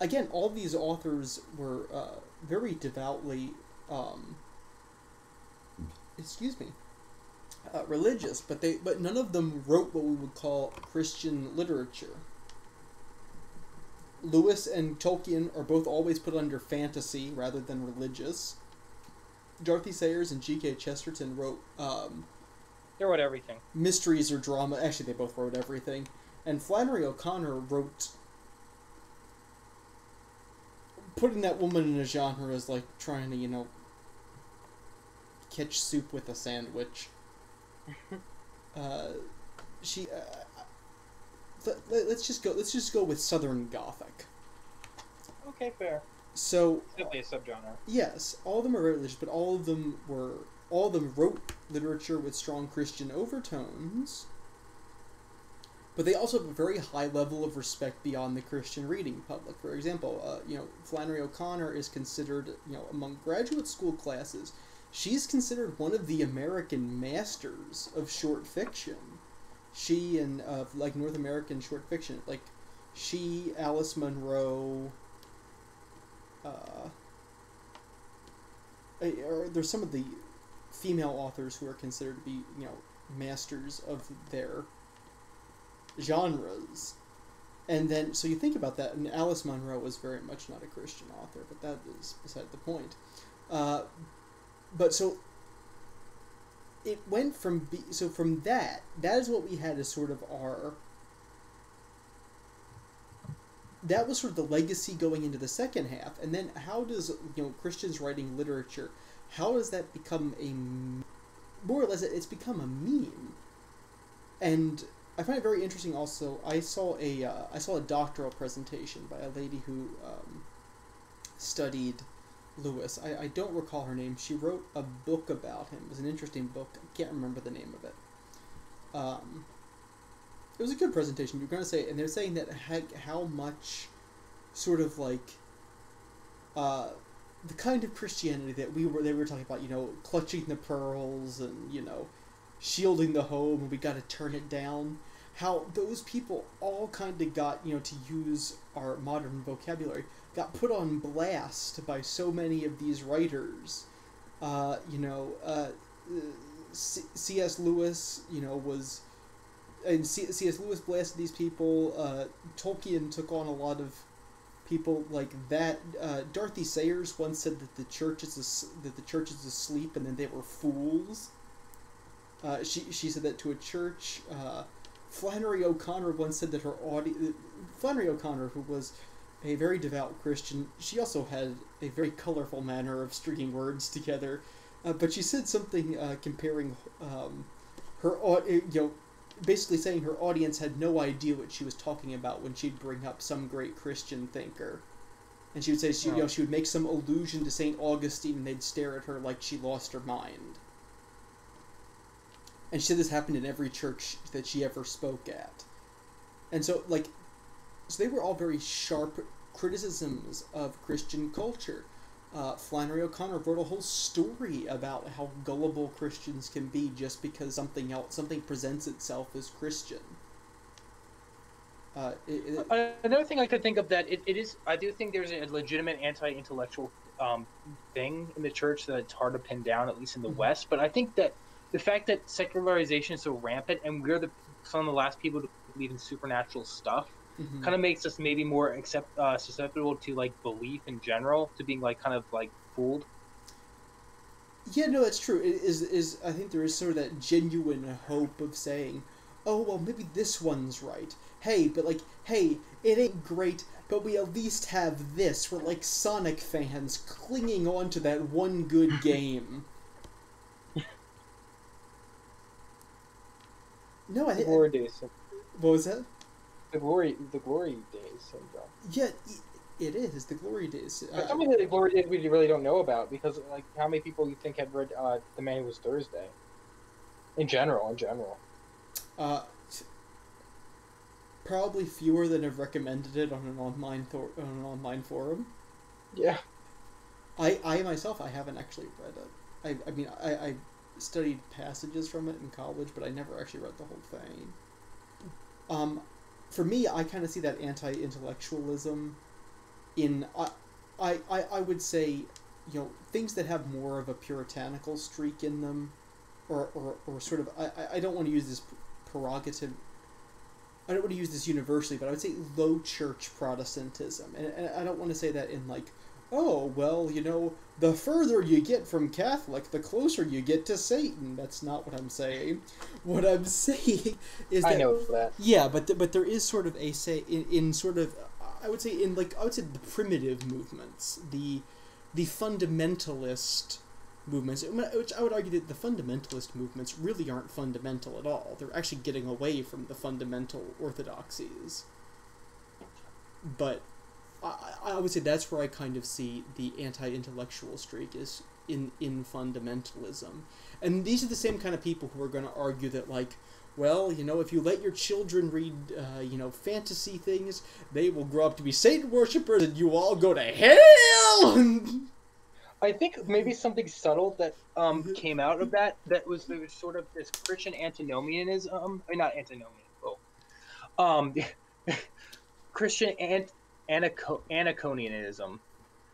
again, all these authors were uh, very devoutly, um, excuse me, uh, religious, but they but none of them wrote what we would call Christian literature. Lewis and Tolkien are both always put under fantasy rather than religious. Dorothy Sayers and G.K. Chesterton wrote. Um, they wrote everything. Mysteries or drama. Actually, they both wrote everything. And Flannery O'Connor wrote. Putting that woman in a genre is like trying to, you know, catch soup with a sandwich. *laughs* uh, she. Uh, let, us just go. Let's just go with Southern Gothic. Okay, fair. So definitely a subgenre. Yes, all of them are religious, but all of them were all of them wrote literature with strong Christian overtones. But they also have a very high level of respect beyond the Christian reading public. For example, uh, you know Flannery O'Connor is considered, you know, among graduate school classes, she's considered one of the American masters of short fiction she and uh, like North American short fiction, like she, Alice Munro. Uh, or there's some of the female authors who are considered to be you know masters of their genres. And then, so you think about that, and Alice Munro was very much not a Christian author, but that is beside the point. Uh, but so it went from be, so from that that is what we had as sort of our that was sort of the legacy going into the second half. And then how does you know christians writing literature how does that become a more or less it's become a meme. And i find it very interesting also i saw a uh, I saw a doctoral presentation by a lady who um, studied Lewis. I, I don't recall her name. She wrote a book about him. It was an interesting book. I can't remember the name of it. Um, it was a good presentation. You're going to say, and they're saying that how much sort of like uh, the kind of Christianity that we were they were talking about, you know, clutching the pearls and you know, shielding the home, and we got to turn it down. How those people all kind of got you know to use our modern vocabulary got put on blast by so many of these writers. Uh, you know, uh, C.S. Lewis, you know, was. And C.S. Lewis blasted these people. Uh, Tolkien took on a lot of people like that. Uh, Dorothy Sayers once said that the church is a, that the church is asleep, and then they were fools. Uh, she she said that to a church. Uh, Flannery O'Connor once said that her audience. Flannery O'Connor, who was a very devout Christian, she also had a very colorful manner of stringing words together. Uh, but she said something uh, comparing um, her, you know, basically saying her audience had no idea what she was talking about when she'd bring up some great Christian thinker. And she would say, she, oh. you know, she would make some allusion to St. Augustine and they'd stare at her like she lost her mind. And she said this happened in every church that she ever spoke at. And so, like, so they were all very sharp criticisms of Christian culture. Uh, Flannery O'Connor wrote a whole story about how gullible Christians can be just because something else something presents itself as Christian. Uh, it, it, Uh, Another thing I could think of that it, it is I do think there's a legitimate anti-intellectual um, thing in the church that it's hard to pin down, at least in the Mhm. West. But I think that the fact that secularization is so rampant and we're the some of the last people to believe in supernatural stuff mhm. kind of makes us maybe more accept uh, susceptible to like belief in general, to being like kind of like fooled. Yeah, no, that's true. It is is I think there is sort of that genuine hope of saying, "Oh, well, maybe this one's right." Hey, but like, hey, it ain't great, but we at least have this. We're like Sonic fans clinging on to that one good *laughs* game. no, I think glory days. syn- what was that? The glory. The glory days syndrome. Yeah, it is the glory days. Uh, of the glory days we really don't know about because, like, how many people you think have read uh, The Man Who Was Thursday? In general, in general. Uh, probably fewer than have recommended it on an online thor- on an online forum. Yeah. I, I myself, I haven't actually read it. I, I mean, I, I studied passages from it in college, but I never actually read the whole thing. Um, for me, I kind of see that anti-intellectualism in I, I, I, would say, you know, things that have more of a puritanical streak in them, or, or, or sort of. I, I- I don't want to use this prerogative. I don't want to use this universally, but I would say low church Protestantism, and, and I don't want to say that in like oh, well, you know, the further you get from Catholic, the closer you get to Satan. That's not what I'm saying. What I'm *laughs* saying is that I know that. yeah, but th- but there is sort of a say in, in sort of I would say in like I would say the primitive movements, the the fundamentalist movements, which I would argue that the fundamentalist movements really aren't fundamental at all. They're actually getting away from the fundamental orthodoxies. But I, I would say that's where I kind of see the anti-intellectual streak is in in fundamentalism, and these are the same kind of people who are going to argue that like, well, you know, if you let your children read, uh, you know, fantasy things, they will grow up to be Satan worshippers, and you all go to hell. *laughs* I think maybe something subtle that um came out of that that was there was sort of this Christian antinomianism, I mean, not antinomian, oh, um, *laughs* Christian ant anaco-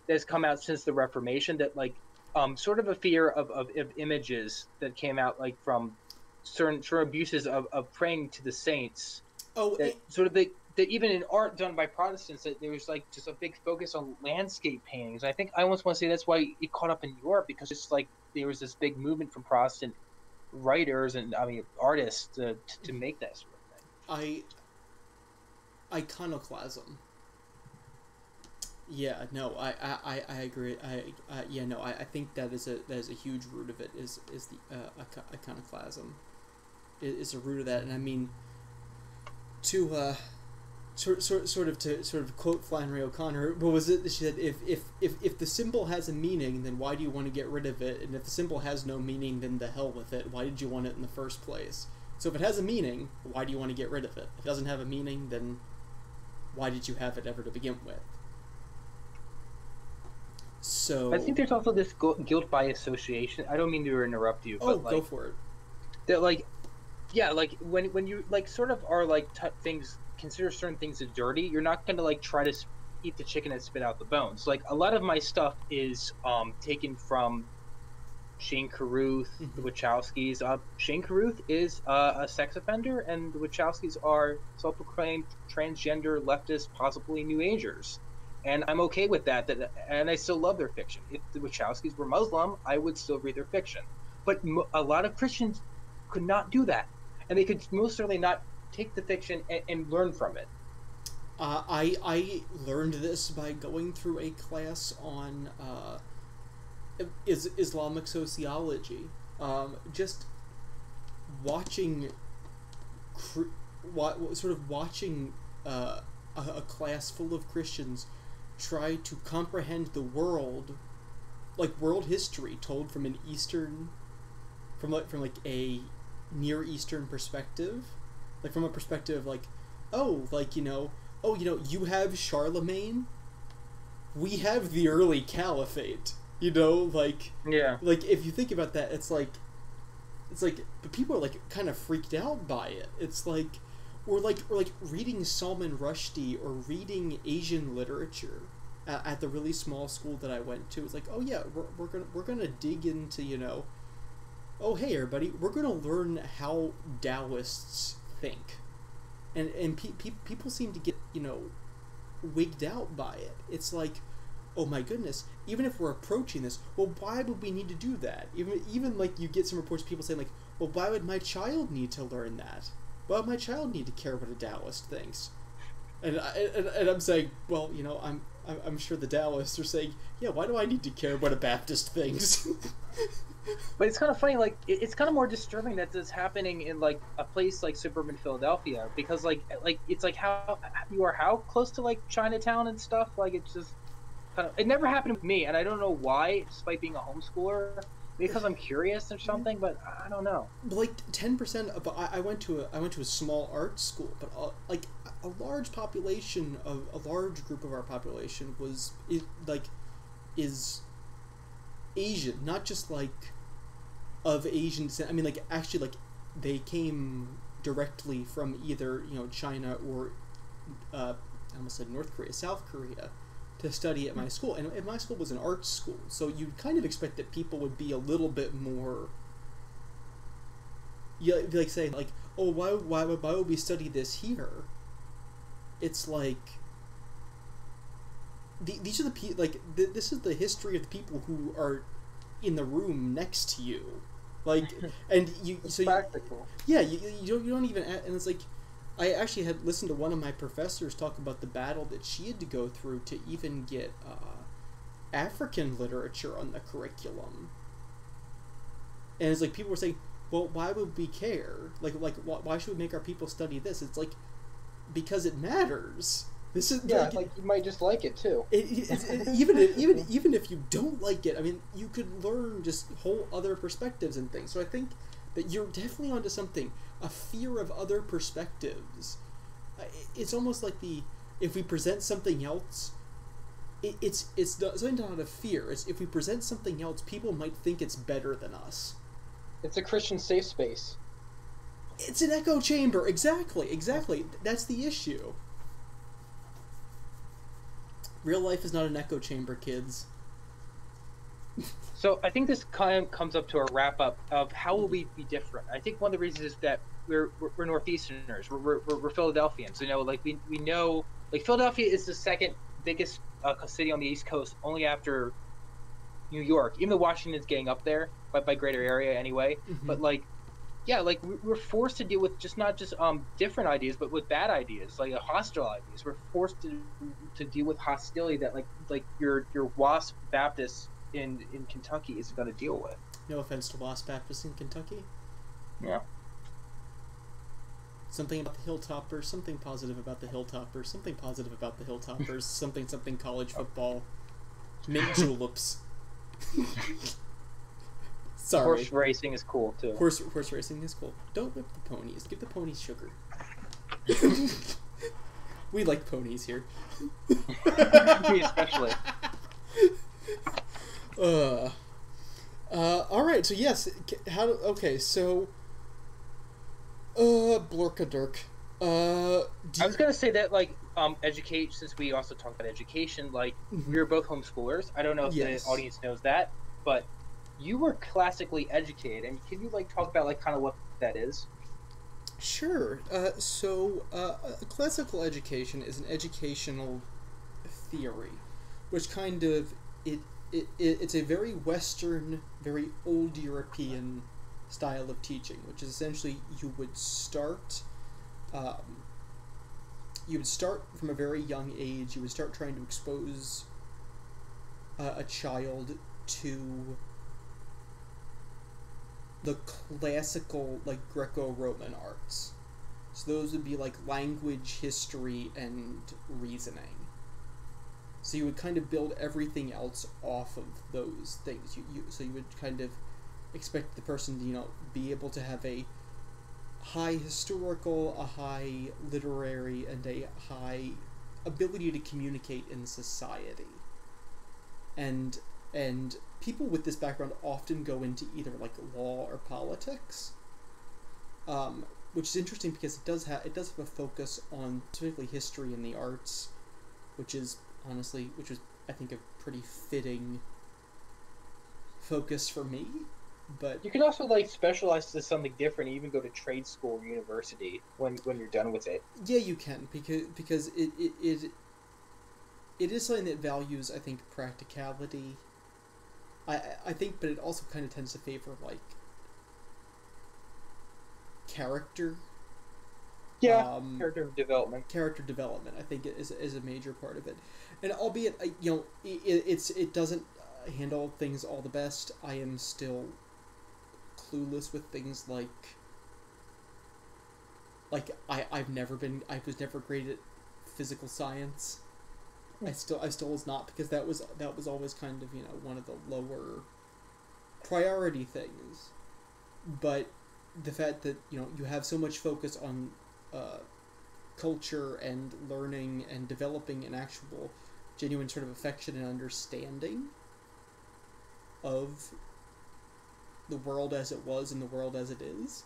that has come out since the Reformation. That like um sort of a fear of, of, of images that came out like from certain certain abuses of, of praying to the saints oh, that sort of the that even in art done by Protestants, that there was like just a big focus on landscape paintings. I think I almost want to say that's why it caught up in Europe because it's like there was this big movement from Protestant writers and I mean artists to, to, to make that sort of thing. I iconoclasm. Yeah, no, I, I, I- agree. I, yeah, no, I, I think that is a that is a huge root of it. Is is the uh, iconoclasm, is a root of that, and I mean, to uh, sort sort sort of to sort of quote Flannery O'Connor, what was it? She said, if if if if the symbol has a meaning, then why do you want to get rid of it? And if the symbol has no meaning, then the hell with it. Why did you want it in the first place? So if it has a meaning, why do you want to get rid of it? If it doesn't have a meaning, then why did you have it ever to begin with? So I think there's also this guilt by association. I don't mean to interrupt you, oh, but go like for it. that like yeah like when when you like sort of are like t- things consider certain things as dirty you're not gonna like try to eat the chicken and spit out the bones like a lot of my stuff is um taken from Shane Carruth, the Mhm. Wachowskis. Uh, Shane Carruth is uh, a sex offender, and the Wachowskis are self-proclaimed transgender leftist, possibly New Agers, and I'm okay with that. That and I still love their fiction. If the Wachowskis were Muslim, I would still read their fiction. But a lot of Christians could not do that, and they could most certainly not take the fiction and, and learn from it. Uh, I I learned this by going through a class on uh, is Islamic sociology. Um, just watching, cr- wa- sort of watching uh, a, a class full of Christians try to comprehend the world, like world history told from an Eastern, from like from like a Near Eastern perspective, like from a perspective like, oh, like you know oh, you know, you have Charlemagne. We have the early caliphate. You know, like Yeah. like if you think about that, it's like it's like but people are like kind of freaked out by it. It's like or like or like reading Salman Rushdie or reading Asian literature at, at the really small school that I went to. It's like, oh yeah, we're, we're gonna we're gonna dig into you know, oh hey everybody, we're gonna learn how Taoists think, and and pe- pe- people seem to get you know, wigged out by it. It's like, oh my goodness, even if we're approaching this, well, why would we need to do that? Even even like you get some reports, people saying like, well, why would my child need to learn that? Would my child need to care what a Taoist thinks? And I, and, and I'm saying, well, you know, I'm, I'm I'm sure the Taoists are saying, yeah, why do I need to care what a Baptist thinks? *laughs* But it's kind of funny, like it- it's kind of more disturbing that this is happening in like a place like suburban Philadelphia because like like it's like how you are how close to like Chinatown and stuff. Like it's just kind of it never happened with me, and I don't know why, despite being a homeschooler, because I'm curious or something. But I don't know. like ten percent of I, I went to a I went to a small art school, but uh, like a large population of a large group of our population was it like is Asian, not just like of Asian descent. I mean, like actually, like they came directly from either you know China or uh, I almost said North Korea, South Korea, to study at my school. And, and my school was an art school, so you'd kind of expect that people would be a little bit more. Yeah, like saying like, oh, why, why, would- why would we study this here? It's like. The, these are the people like th- this is the history of the people who are in the room next to you, like, *laughs* and you It's so you, yeah, you, you don't you don't even and it's like I actually had listened to one of my professors talk about the battle that she had to go through to even get uh, African literature on the curriculum. And it's like people were saying, "Well, why would we care? Like, like why, why should we make our people study this?" It's like because it matters. This is Yeah, like, like you might just like it too. it, it, it, it- even if, even even if you don't like it, I mean, you could learn just whole other perspectives and things. So I think that you're definitely onto something. A fear of other perspectives. It's almost like the if we present something else, it, it's it's something not a fear. It's if we present something else, people might think it's better than us. It's a Christian safe space. It's an echo chamber. Exactly, exactly. That's the issue. Real life is not an echo chamber, kids. So I think this kind of comes up to a wrap up of how will we be different. I think one of the reasons is that we're we're, we're Northeasterners. We're, we're, we're, Philadelphians. You know, like we we know like Philadelphia is the second biggest uh, city on the East Coast, only after New York. Even though Washington's getting up there by by greater area anyway. But like, yeah, like we- we're forced to deal with just not just um different ideas, but with bad ideas, like uh, hostile ideas. We're forced to to deal with hostility that like like your your WASP Baptist in in Kentucky isn't going to deal with. No offense to Wasp Baptist in Kentucky. Yeah. Something about the Hilltoppers, something positive about the Hilltoppers, something positive about the Hilltoppers, *laughs* something something college oh. football, *laughs* mint juleps. *laughs* Sorry. Horse racing is cool too. Horse horse racing is cool. Don't whip the ponies. Give the ponies sugar. we like ponies here. Me especially. Uh, uh, all right. So yes, how? Do, okay, so. Uh, Blorka Dirk. Uh, I was gonna say that like um educate since we also talked about education like Mhm. we were both homeschoolers. I don't know if Yes. the audience knows that, but you were classically educated, and can you like talk about like kind of what that is? Sure. Uh, so, uh, classical education is an educational theory, which kind of it, it, it it's a very Western, very old European style of teaching, which is essentially you would start. Um, you would start from a very young age. You would start trying to expose uh, a child to the classical like Greco-Roman arts. So those would be like language, history, and reasoning. So you would kind of build everything else off of those things. You, you so you would kind of expect the person to you know be able to have a high historical, a high literary, and a high ability to communicate in society. And and people with this background often go into either like law or politics. Um, which is interesting because it does have it does have a focus on specifically history and the arts, which is honestly which was, I think a pretty fitting focus for me. But You can also like specialize to something different, even go to trade school or university when when you're done with it. Yeah, you can because because it it, it it is something that values I think practicality. I I- think, but it also kind of tends to favor like character. Yeah, Um, character development. character development I think is is a major part of it, and albeit you know it, it's it doesn't uh, handle things all the best. I am still clueless with things like like I I've never been I was never great at physical science. I still I still was not because that was that was always kind of you know one of the lower priority things, but the fact that you know you have so much focus on uh, culture and learning and developing an actual genuine sort of affection and understanding of the world as it was and the world as it is.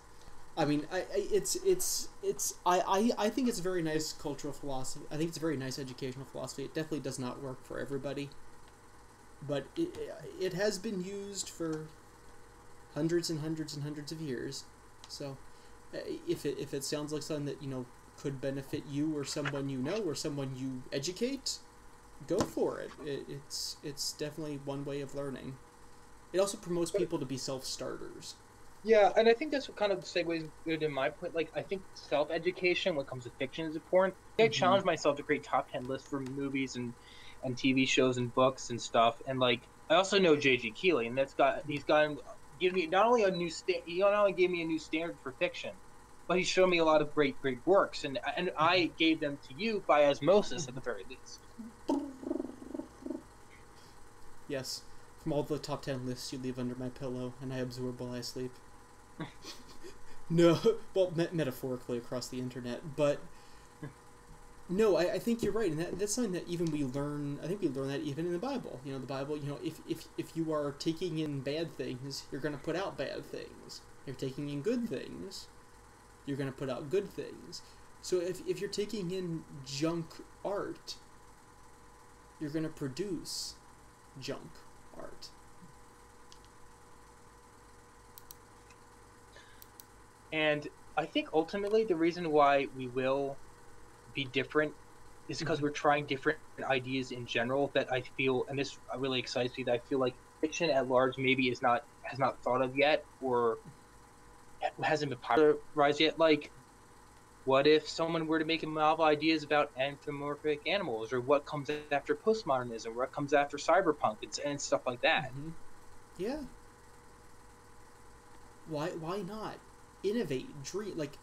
I mean, I, I it's it's it's I, I I think it's a very nice cultural philosophy. I think it's a very nice educational philosophy. It definitely does not work for everybody, but it it has been used for hundreds and hundreds and hundreds of years. So, uh, if it if it sounds like something that you know could benefit you or someone you know or someone you educate, go for it. it it's it's definitely one way of learning. It also promotes people to be self starters. Yeah, and I think that's what kind of segues good in my point. Like, I think self education when it comes to fiction is important. I Mhm. challenge myself to create top ten lists for movies and and TV shows and books and stuff. And like, I also know J.G. Keeley, and that's got he's gotten given me not only a new sta- he not only gave me a new standard for fiction, but he showed me a lot of great great works, and and I gave them to you by osmosis at the very least. Yes, from all the top ten lists you leave under my pillow, and I absorb while I sleep. *laughs* no, well, me- metaphorically across the internet, but no, I, I think you're right, and that, that's something that even we learn. I think we learn that even in the Bible. You know, the Bible. You know, if if if you are taking in bad things, you're going to put out bad things. If you're taking in good things, you're going to put out good things. So if if you're taking in junk art, you're going to produce junk art. And I think ultimately the reason why we will be different is because mm-hmm. we're trying different ideas in general that I feel and this really excites me that I feel like fiction at large maybe is not has not thought of yet or hasn't been popularized yet. Like what if someone were to make novel ideas about anthropomorphic animals or what comes after postmodernism, Or what comes after cyberpunk and, and stuff like that? Mhm. Yeah. Why why not innovate, dream like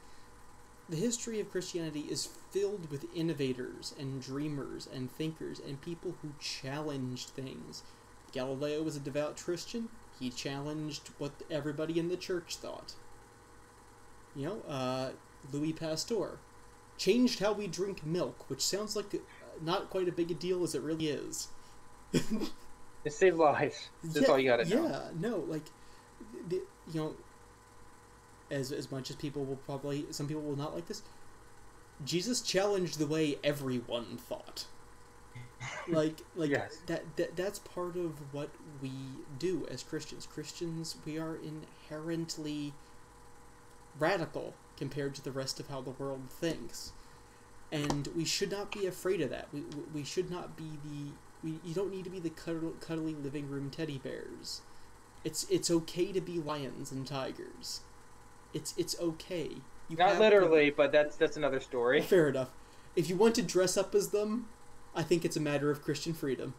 the history of Christianity is filled with innovators and dreamers and thinkers and people who challenged things. Galileo was a devout Christian. He challenged what everybody in the church thought. You know, uh, Louis Pasteur changed how we drink milk, which sounds like uh, not quite a big a deal as it really is. *laughs* It saved lives. That's all you gotta know. Yeah, no, like, the, you know, as as much as people will probably, some people will not like this. Jesus challenged the way everyone thought. Like, *laughs* like Yes. that, that that's part of what we do as Christians. Christians, we are inherently radical compared to the rest of how the world thinks, and we should not be afraid of that. We we- should not be the we, you don't need to be the cuddle, cuddly living room teddy bears. It's it's okay to be lions and tigers. It's it's okay. You Not literally, but that's that's another story. *laughs* Fair enough. If you want to dress up as them, I think it's a matter of Christian freedom.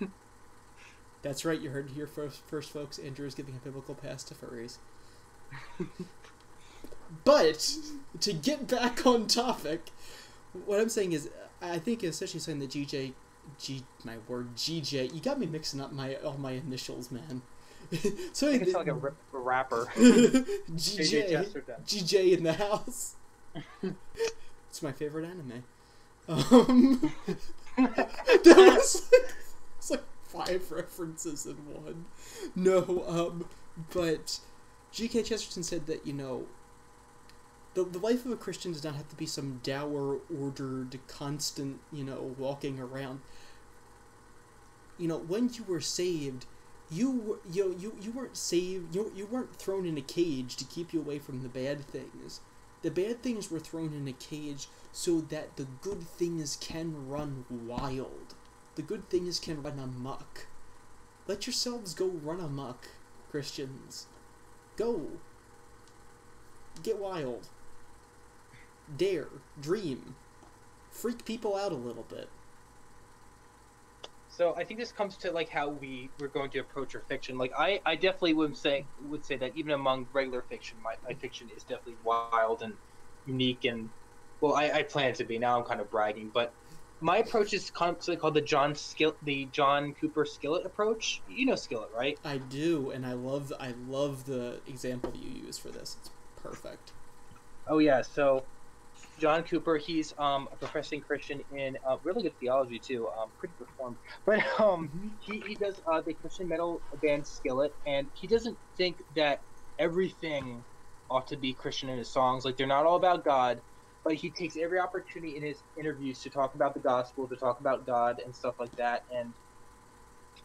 *laughs* That's right, you heard it here first, first folks. Andrew is giving a biblical pass to furries. *laughs* but, to get back on topic, what I'm saying is, I think essentially saying that GJ, G, my word, GJ, you got me mixing up my all my initials, man. *laughs* so I think it's like a, *laughs* rip, a rapper. *laughs* GJ, GJ in the house. it's my favorite anime. Um, that was like, it's like five references in one. No, um, but G.K. Chesterton said that you know the, the life of a Christian does not have to be some dour, ordered, constant, you know, walking around. You know, when you were saved, you you you you weren't saved. You you weren't thrown in a cage to keep you away from the bad things. The bad things were thrown in a cage so that the good things can run wild. The good things can run amok. Let yourselves go run amok, Christians. Go. Get wild. Dare. Dream. Freak people out a little bit. So I think this comes to like how we we're going to approach our fiction. Like I, I definitely would say would say that even among regular fiction, my, my fiction is definitely wild and unique and well, I, I plan to be. Now I'm kind of bragging, but my approach is something called the John Skill the John Cooper Skillet approach. You know Skillet, right? I do, and I love I love the example you use for this. It's perfect. Oh yeah, so John Cooper, he's um, a professing Christian in uh, really good theology too, um, pretty reformed. *laughs* But um, he, he does uh, the Christian metal band Skillet, and he doesn't think that everything ought to be Christian in his songs. Like they're not all about God, but he takes every opportunity in his interviews to talk about the gospel, to talk about God and stuff like that. And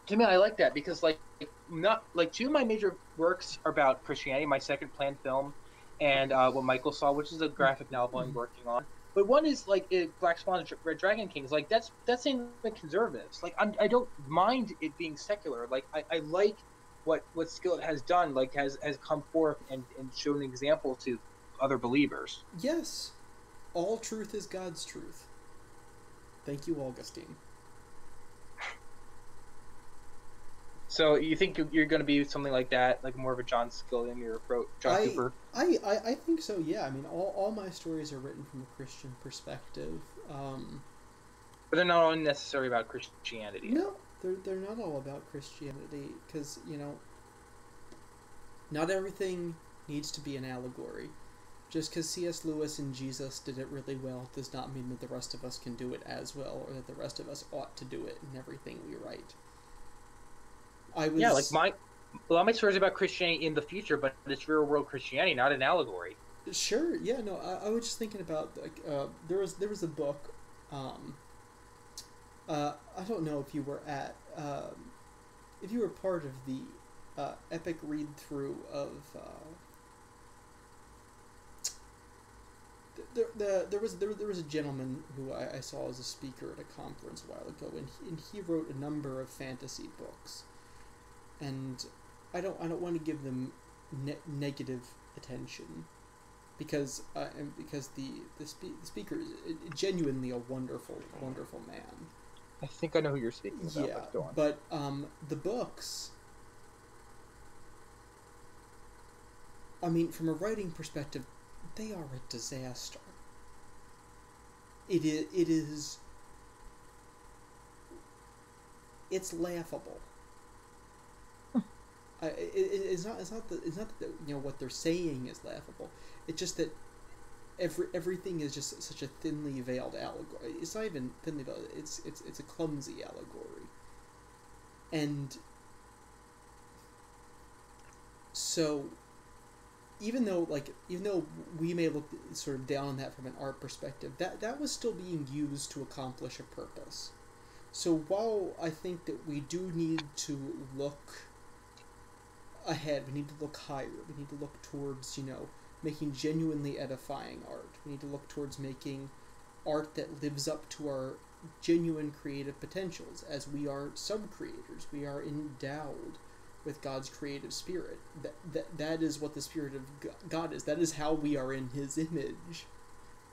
to me, I like that because like not like two of my major works are about Christianity. My second planned film and uh, what Michael saw, which is a graphic novel I'm working on. But one is like Black Swan, Red Dragon Kings. Like that's that's saying like conservatives. Like I'm, I do not mind it being secular. Like I, I like what what Skillet has done. Like has has come forth and and shown an example to other believers. Yes, all truth is God's truth. Thank you, Augustine. So you think you're going to be something like that, like more of a John your approach, John I, Cooper? I, I, I think so. Yeah, I mean, all, all my stories are written from a Christian perspective. Um, but they're not all necessarily about Christianity. No, they're they're not all about Christianity because you know, not everything needs to be an allegory. Just because C.S. Lewis and Jesus did it really well does not mean that the rest of us can do it as well, or that the rest of us ought to do it in everything we write. I was yeah, like my a lot of my stories about Christianity in the future, but it's real world Christianity, not an allegory. Sure. Yeah. No. I, I was just thinking about like uh, there was there was a book. Um, uh, I don't know if you were at um, if you were part of the uh, epic read through of. Uh, there, the, there was there, there was a gentleman who I, I saw as a speaker at a conference a while ago, and he, and he wrote a number of fantasy books and I don't I don't want to give them ne- negative attention because uh, and because the the, spe- the speaker is genuinely a wonderful wonderful man. I think I know who you're speaking about. Yeah, but um, the books. I mean, from a writing perspective, they are a disaster. It is. It is. It's laughable it, it's not. It's not. The, it's not that you know what they're saying is laughable. It's just that every everything is just such a thinly veiled allegory. It's not even thinly veiled. It's it's it's a clumsy allegory, and so even though like even though we may look sort of down on that from an art perspective, that that was still being used to accomplish a purpose. So while I think that we do need to look ahead. We need to look higher. We need to look towards, you know, making genuinely edifying art. We need to look towards making art that lives up to our genuine creative potentials as we are sub creators. We are endowed with God's creative spirit. That, that, that is what the spirit of God is. That is how we are in his image.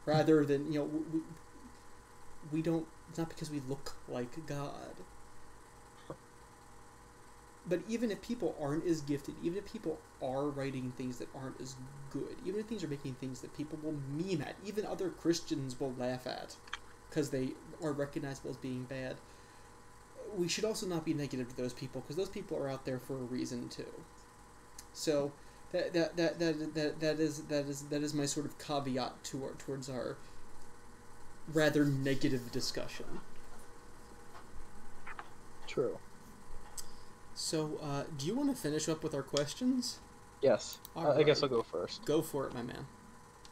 Rather than, you know, we, we don't, it's not because we look like God but even if people aren't as gifted, even if people are writing things that aren't as good, even if things are making things that people will meme at, even other Christians will laugh at because they are recognizable as being bad, we should also not be negative to those people because those people are out there for a reason too. So that that, that, that, that, that is that is that is my sort of caveat to our, towards our rather negative discussion. True. So, uh, do you want to finish up with our questions? Yes. Uh, I guess. I'll go first. Go for it, my man.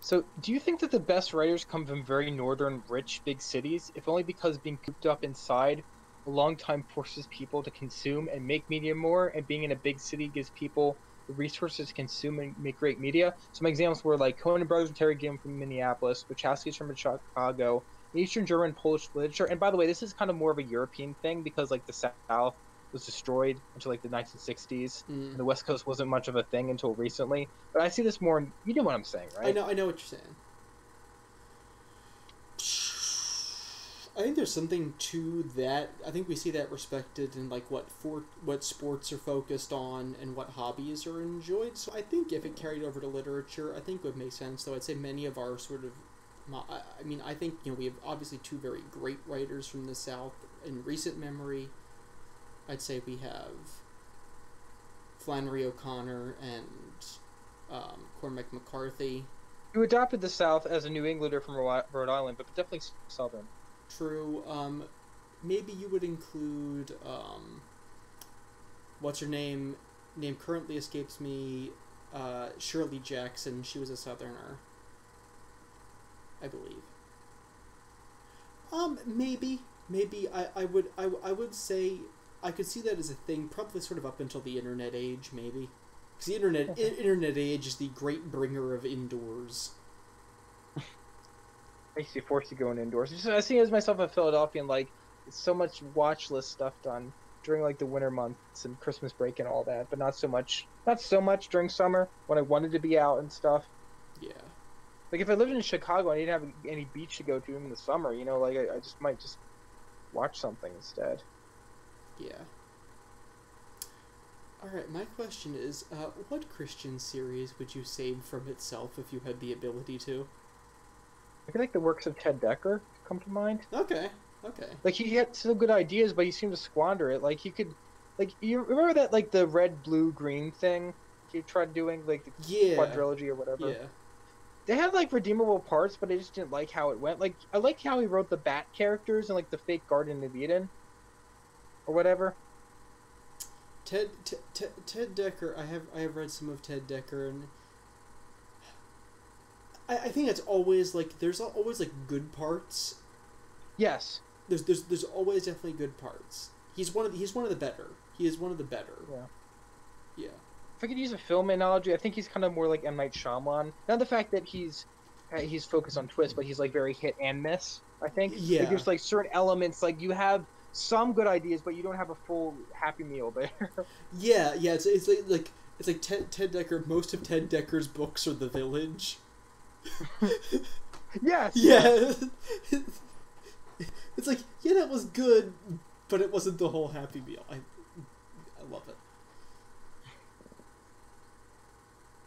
So, do you think that the best writers come from very northern, rich, big cities, if only because being cooped up inside a long time forces people to consume and make media more, and being in a big city gives people the resources to consume and make great media? Some examples were like Coen Brothers and Terry Gilliam from Minneapolis, Wachowski's from Chicago, Eastern German, Polish literature. And by the way, this is kind of more of a European thing because like the South was destroyed until like the 1960s. Mm. And the West Coast wasn't much of a thing until recently. But I see this more. In, you know what I'm saying, right? I know, I know what you're saying. I think there's something to that. I think we see that respected in like what for what sports are focused on and what hobbies are enjoyed. So I think if it carried over to literature, I think it would make sense. Though I'd say many of our sort of, I I mean, I think you know we have obviously two very great writers from the South in recent memory. I'd say we have Flannery O'Connor and um, Cormac McCarthy. You adopted the South as a New Englander from Rhode Island, but definitely Southern. True. Um, maybe you would include um, what's her name? Name currently escapes me. Uh, Shirley Jackson. She was a Southerner, I believe. Um, maybe, maybe I, I would I, I would say I could see that as a thing. Probably sort of up until the internet age, maybe. Because the internet i- internet age is the great bringer of indoors. *laughs* Makes you forced to go in indoors. Just, I see as myself a Philadelphian, like so much watch list stuff done during like the winter months and Christmas break and all that, but not so much. Not so much during summer when I wanted to be out and stuff. Yeah. Like if I lived in Chicago I didn't have any beach to go to in the summer, you know, like I, I just might just watch something instead. Yeah. All right, my question is, uh, what Christian series would you save from itself if you had the ability to? I feel like the works of Ted Dekker come to mind. Okay, okay. Like he had some good ideas, but he seemed to squander it. Like he could, like you remember that like the red, blue, green thing he tried doing, like the Yeah. quadrilogy or whatever. Yeah. They had like redeemable parts, but I just didn't like how it went. Like I like how he wrote the Bat characters and like the fake Garden of Eden, or whatever. Ted, Ted, Ted, Dekker. I have I have read some of Ted Dekker, and I, I think it's always like there's always like good parts. Yes. There's there's there's always definitely good parts. He's one of the, he's one of the better. He is one of the better. Yeah. Yeah. If I could use a film analogy, I think he's kind of more like M Night Shyamalan. Not the fact that he's he's focused on twists, but he's like very hit and miss. I think. Yeah. Like, there's like certain elements, like you have some good ideas, but you don't have a full happy meal there. *laughs* Yeah, yeah. It's it's like, like it's like Ted Ted Dekker. Most of Ted Dekker's books are The Village. *laughs* yes. Yeah. *laughs* it's like yeah, that was good, but it wasn't the whole Happy Meal. I I love it.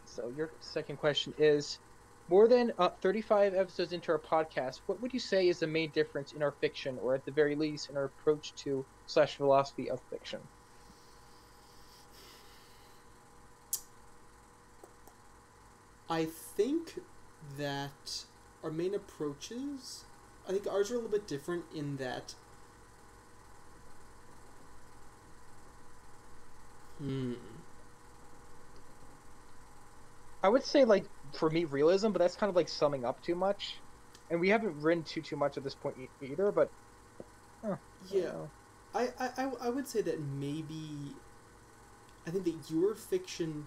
So your second question is. More than uh, 35 episodes into our podcast, what would you say is the main difference in our fiction, or at the very least, in our approach to slash philosophy of fiction? I think that our main approaches, I think ours are a little bit different in that. Hmm. I would say like for me realism, but that's kind of like summing up too much, and we haven't written too too much at this point e- either. But huh, Yeah. I, I, I- I would say that maybe I think that your fiction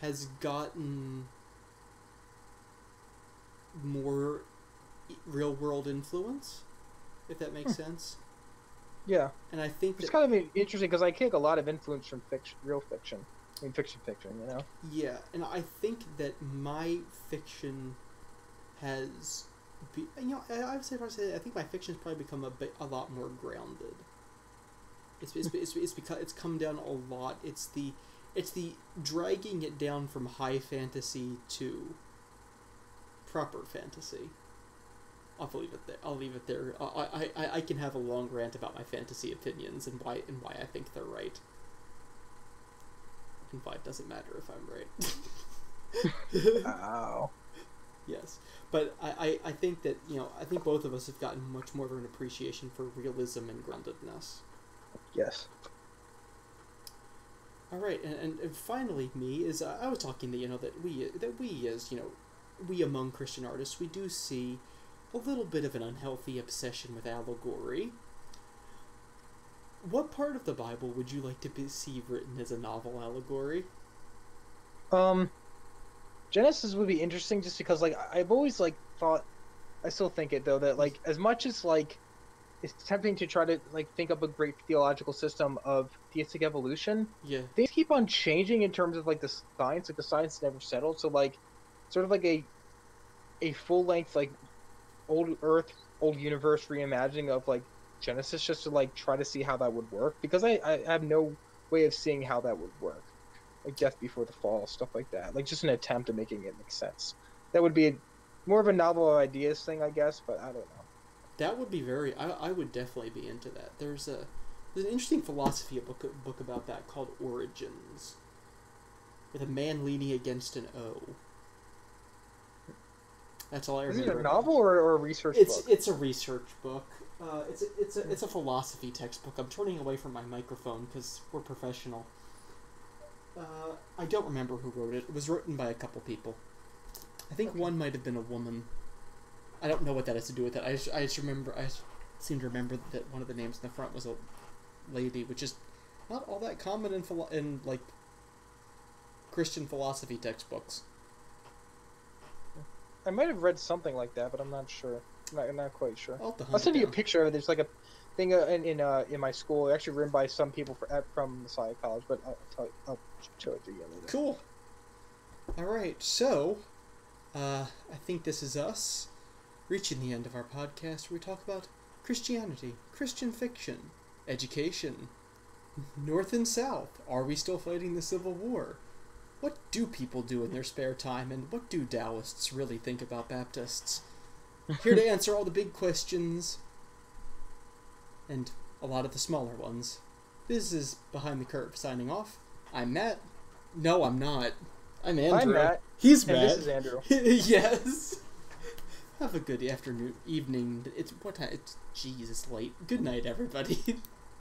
has gotten more real world influence, if that makes hmm. sense. yeah, And I think it's that kind of interesting because I take a lot of influence from fiction, real fiction, I mean fiction, fiction. You know, yeah, and I think that my fiction has, be, you know, I, would say if I say I think my fiction has probably become a bit a lot more grounded. It's it's, it's, it's because it's come down a lot. It's the it's the dragging it down from high fantasy to proper fantasy. I'll leave it there. I'll leave it there. I, I, I, I can have a long rant about my fantasy opinions and why and why I think they're right. And why it doesn't matter if I'm right. *laughs* wow. yes, but I, I, I think that you know I think both of us have gotten much more of an appreciation for realism and groundedness. Yes. All right, and, and, and finally, me is uh, I was talking that you know that we that we as you know we among Christian artists we do see a little bit of an unhealthy obsession with allegory. What part of the Bible would you like to be, see written as a novel allegory? Um, Genesis would be interesting just because like I've always like thought, I still think it though that like as much as like it's tempting to try to like think up a great theological system of theistic evolution, Yeah, things keep on changing in terms of like the science. Like the science never settled. So like, sort of like a a full length like old Earth, old universe reimagining of like Genesis, just to like try to see how that would work. Because I I have no way of seeing how that would work. Like Death Before the Fall, stuff like that. Like just an attempt at making it make sense. That would be a, more of a novel of ideas thing, I guess. But I don't know. that would be very. I, I would definitely be into that. There's a there's an interesting philosophy book book about that called Origins, with a man leaning against an O. That's all I remember. Is it a novel or, or a research It's book? it's a research book. Uh, it's a, it's a it's a philosophy textbook. I'm turning away from my microphone because we're professional. Uh, I don't remember who wrote it. It was written by a couple people. I think Okay. one might have been a woman. I don't know what that has to do with it. I just, I just remember I just seem to remember that one of the names in the front was a lady, which is not all that common in philo- in like Christian philosophy textbooks. I might have read something like that, but I'm not sure. I'm not, not quite sure. I'll, have to hunt I'll send you a picture of it. There's like a thing uh, in in, uh, in my school, actually written by some people for, from Messiah College, but I'll tell you, I'll show it to you later. Cool. All right, so uh, I think this is us reaching the end of our podcast where we talk about Christianity, Christian fiction, education, North and South. Are we still fighting the Civil War? What do people do in their spare time, and what do Taoists really think about Baptists? Here to *laughs* answer all the big questions and a lot of the smaller ones. This is Behind the Curve signing off. I'm Matt. No, I'm not. I'm Andrew. I'm Matt, He's and Matt. this is Andrew. *laughs* yes. Have a good afternoon, evening. It's what time? It's jeez, it's late. Good night, everybody. *laughs*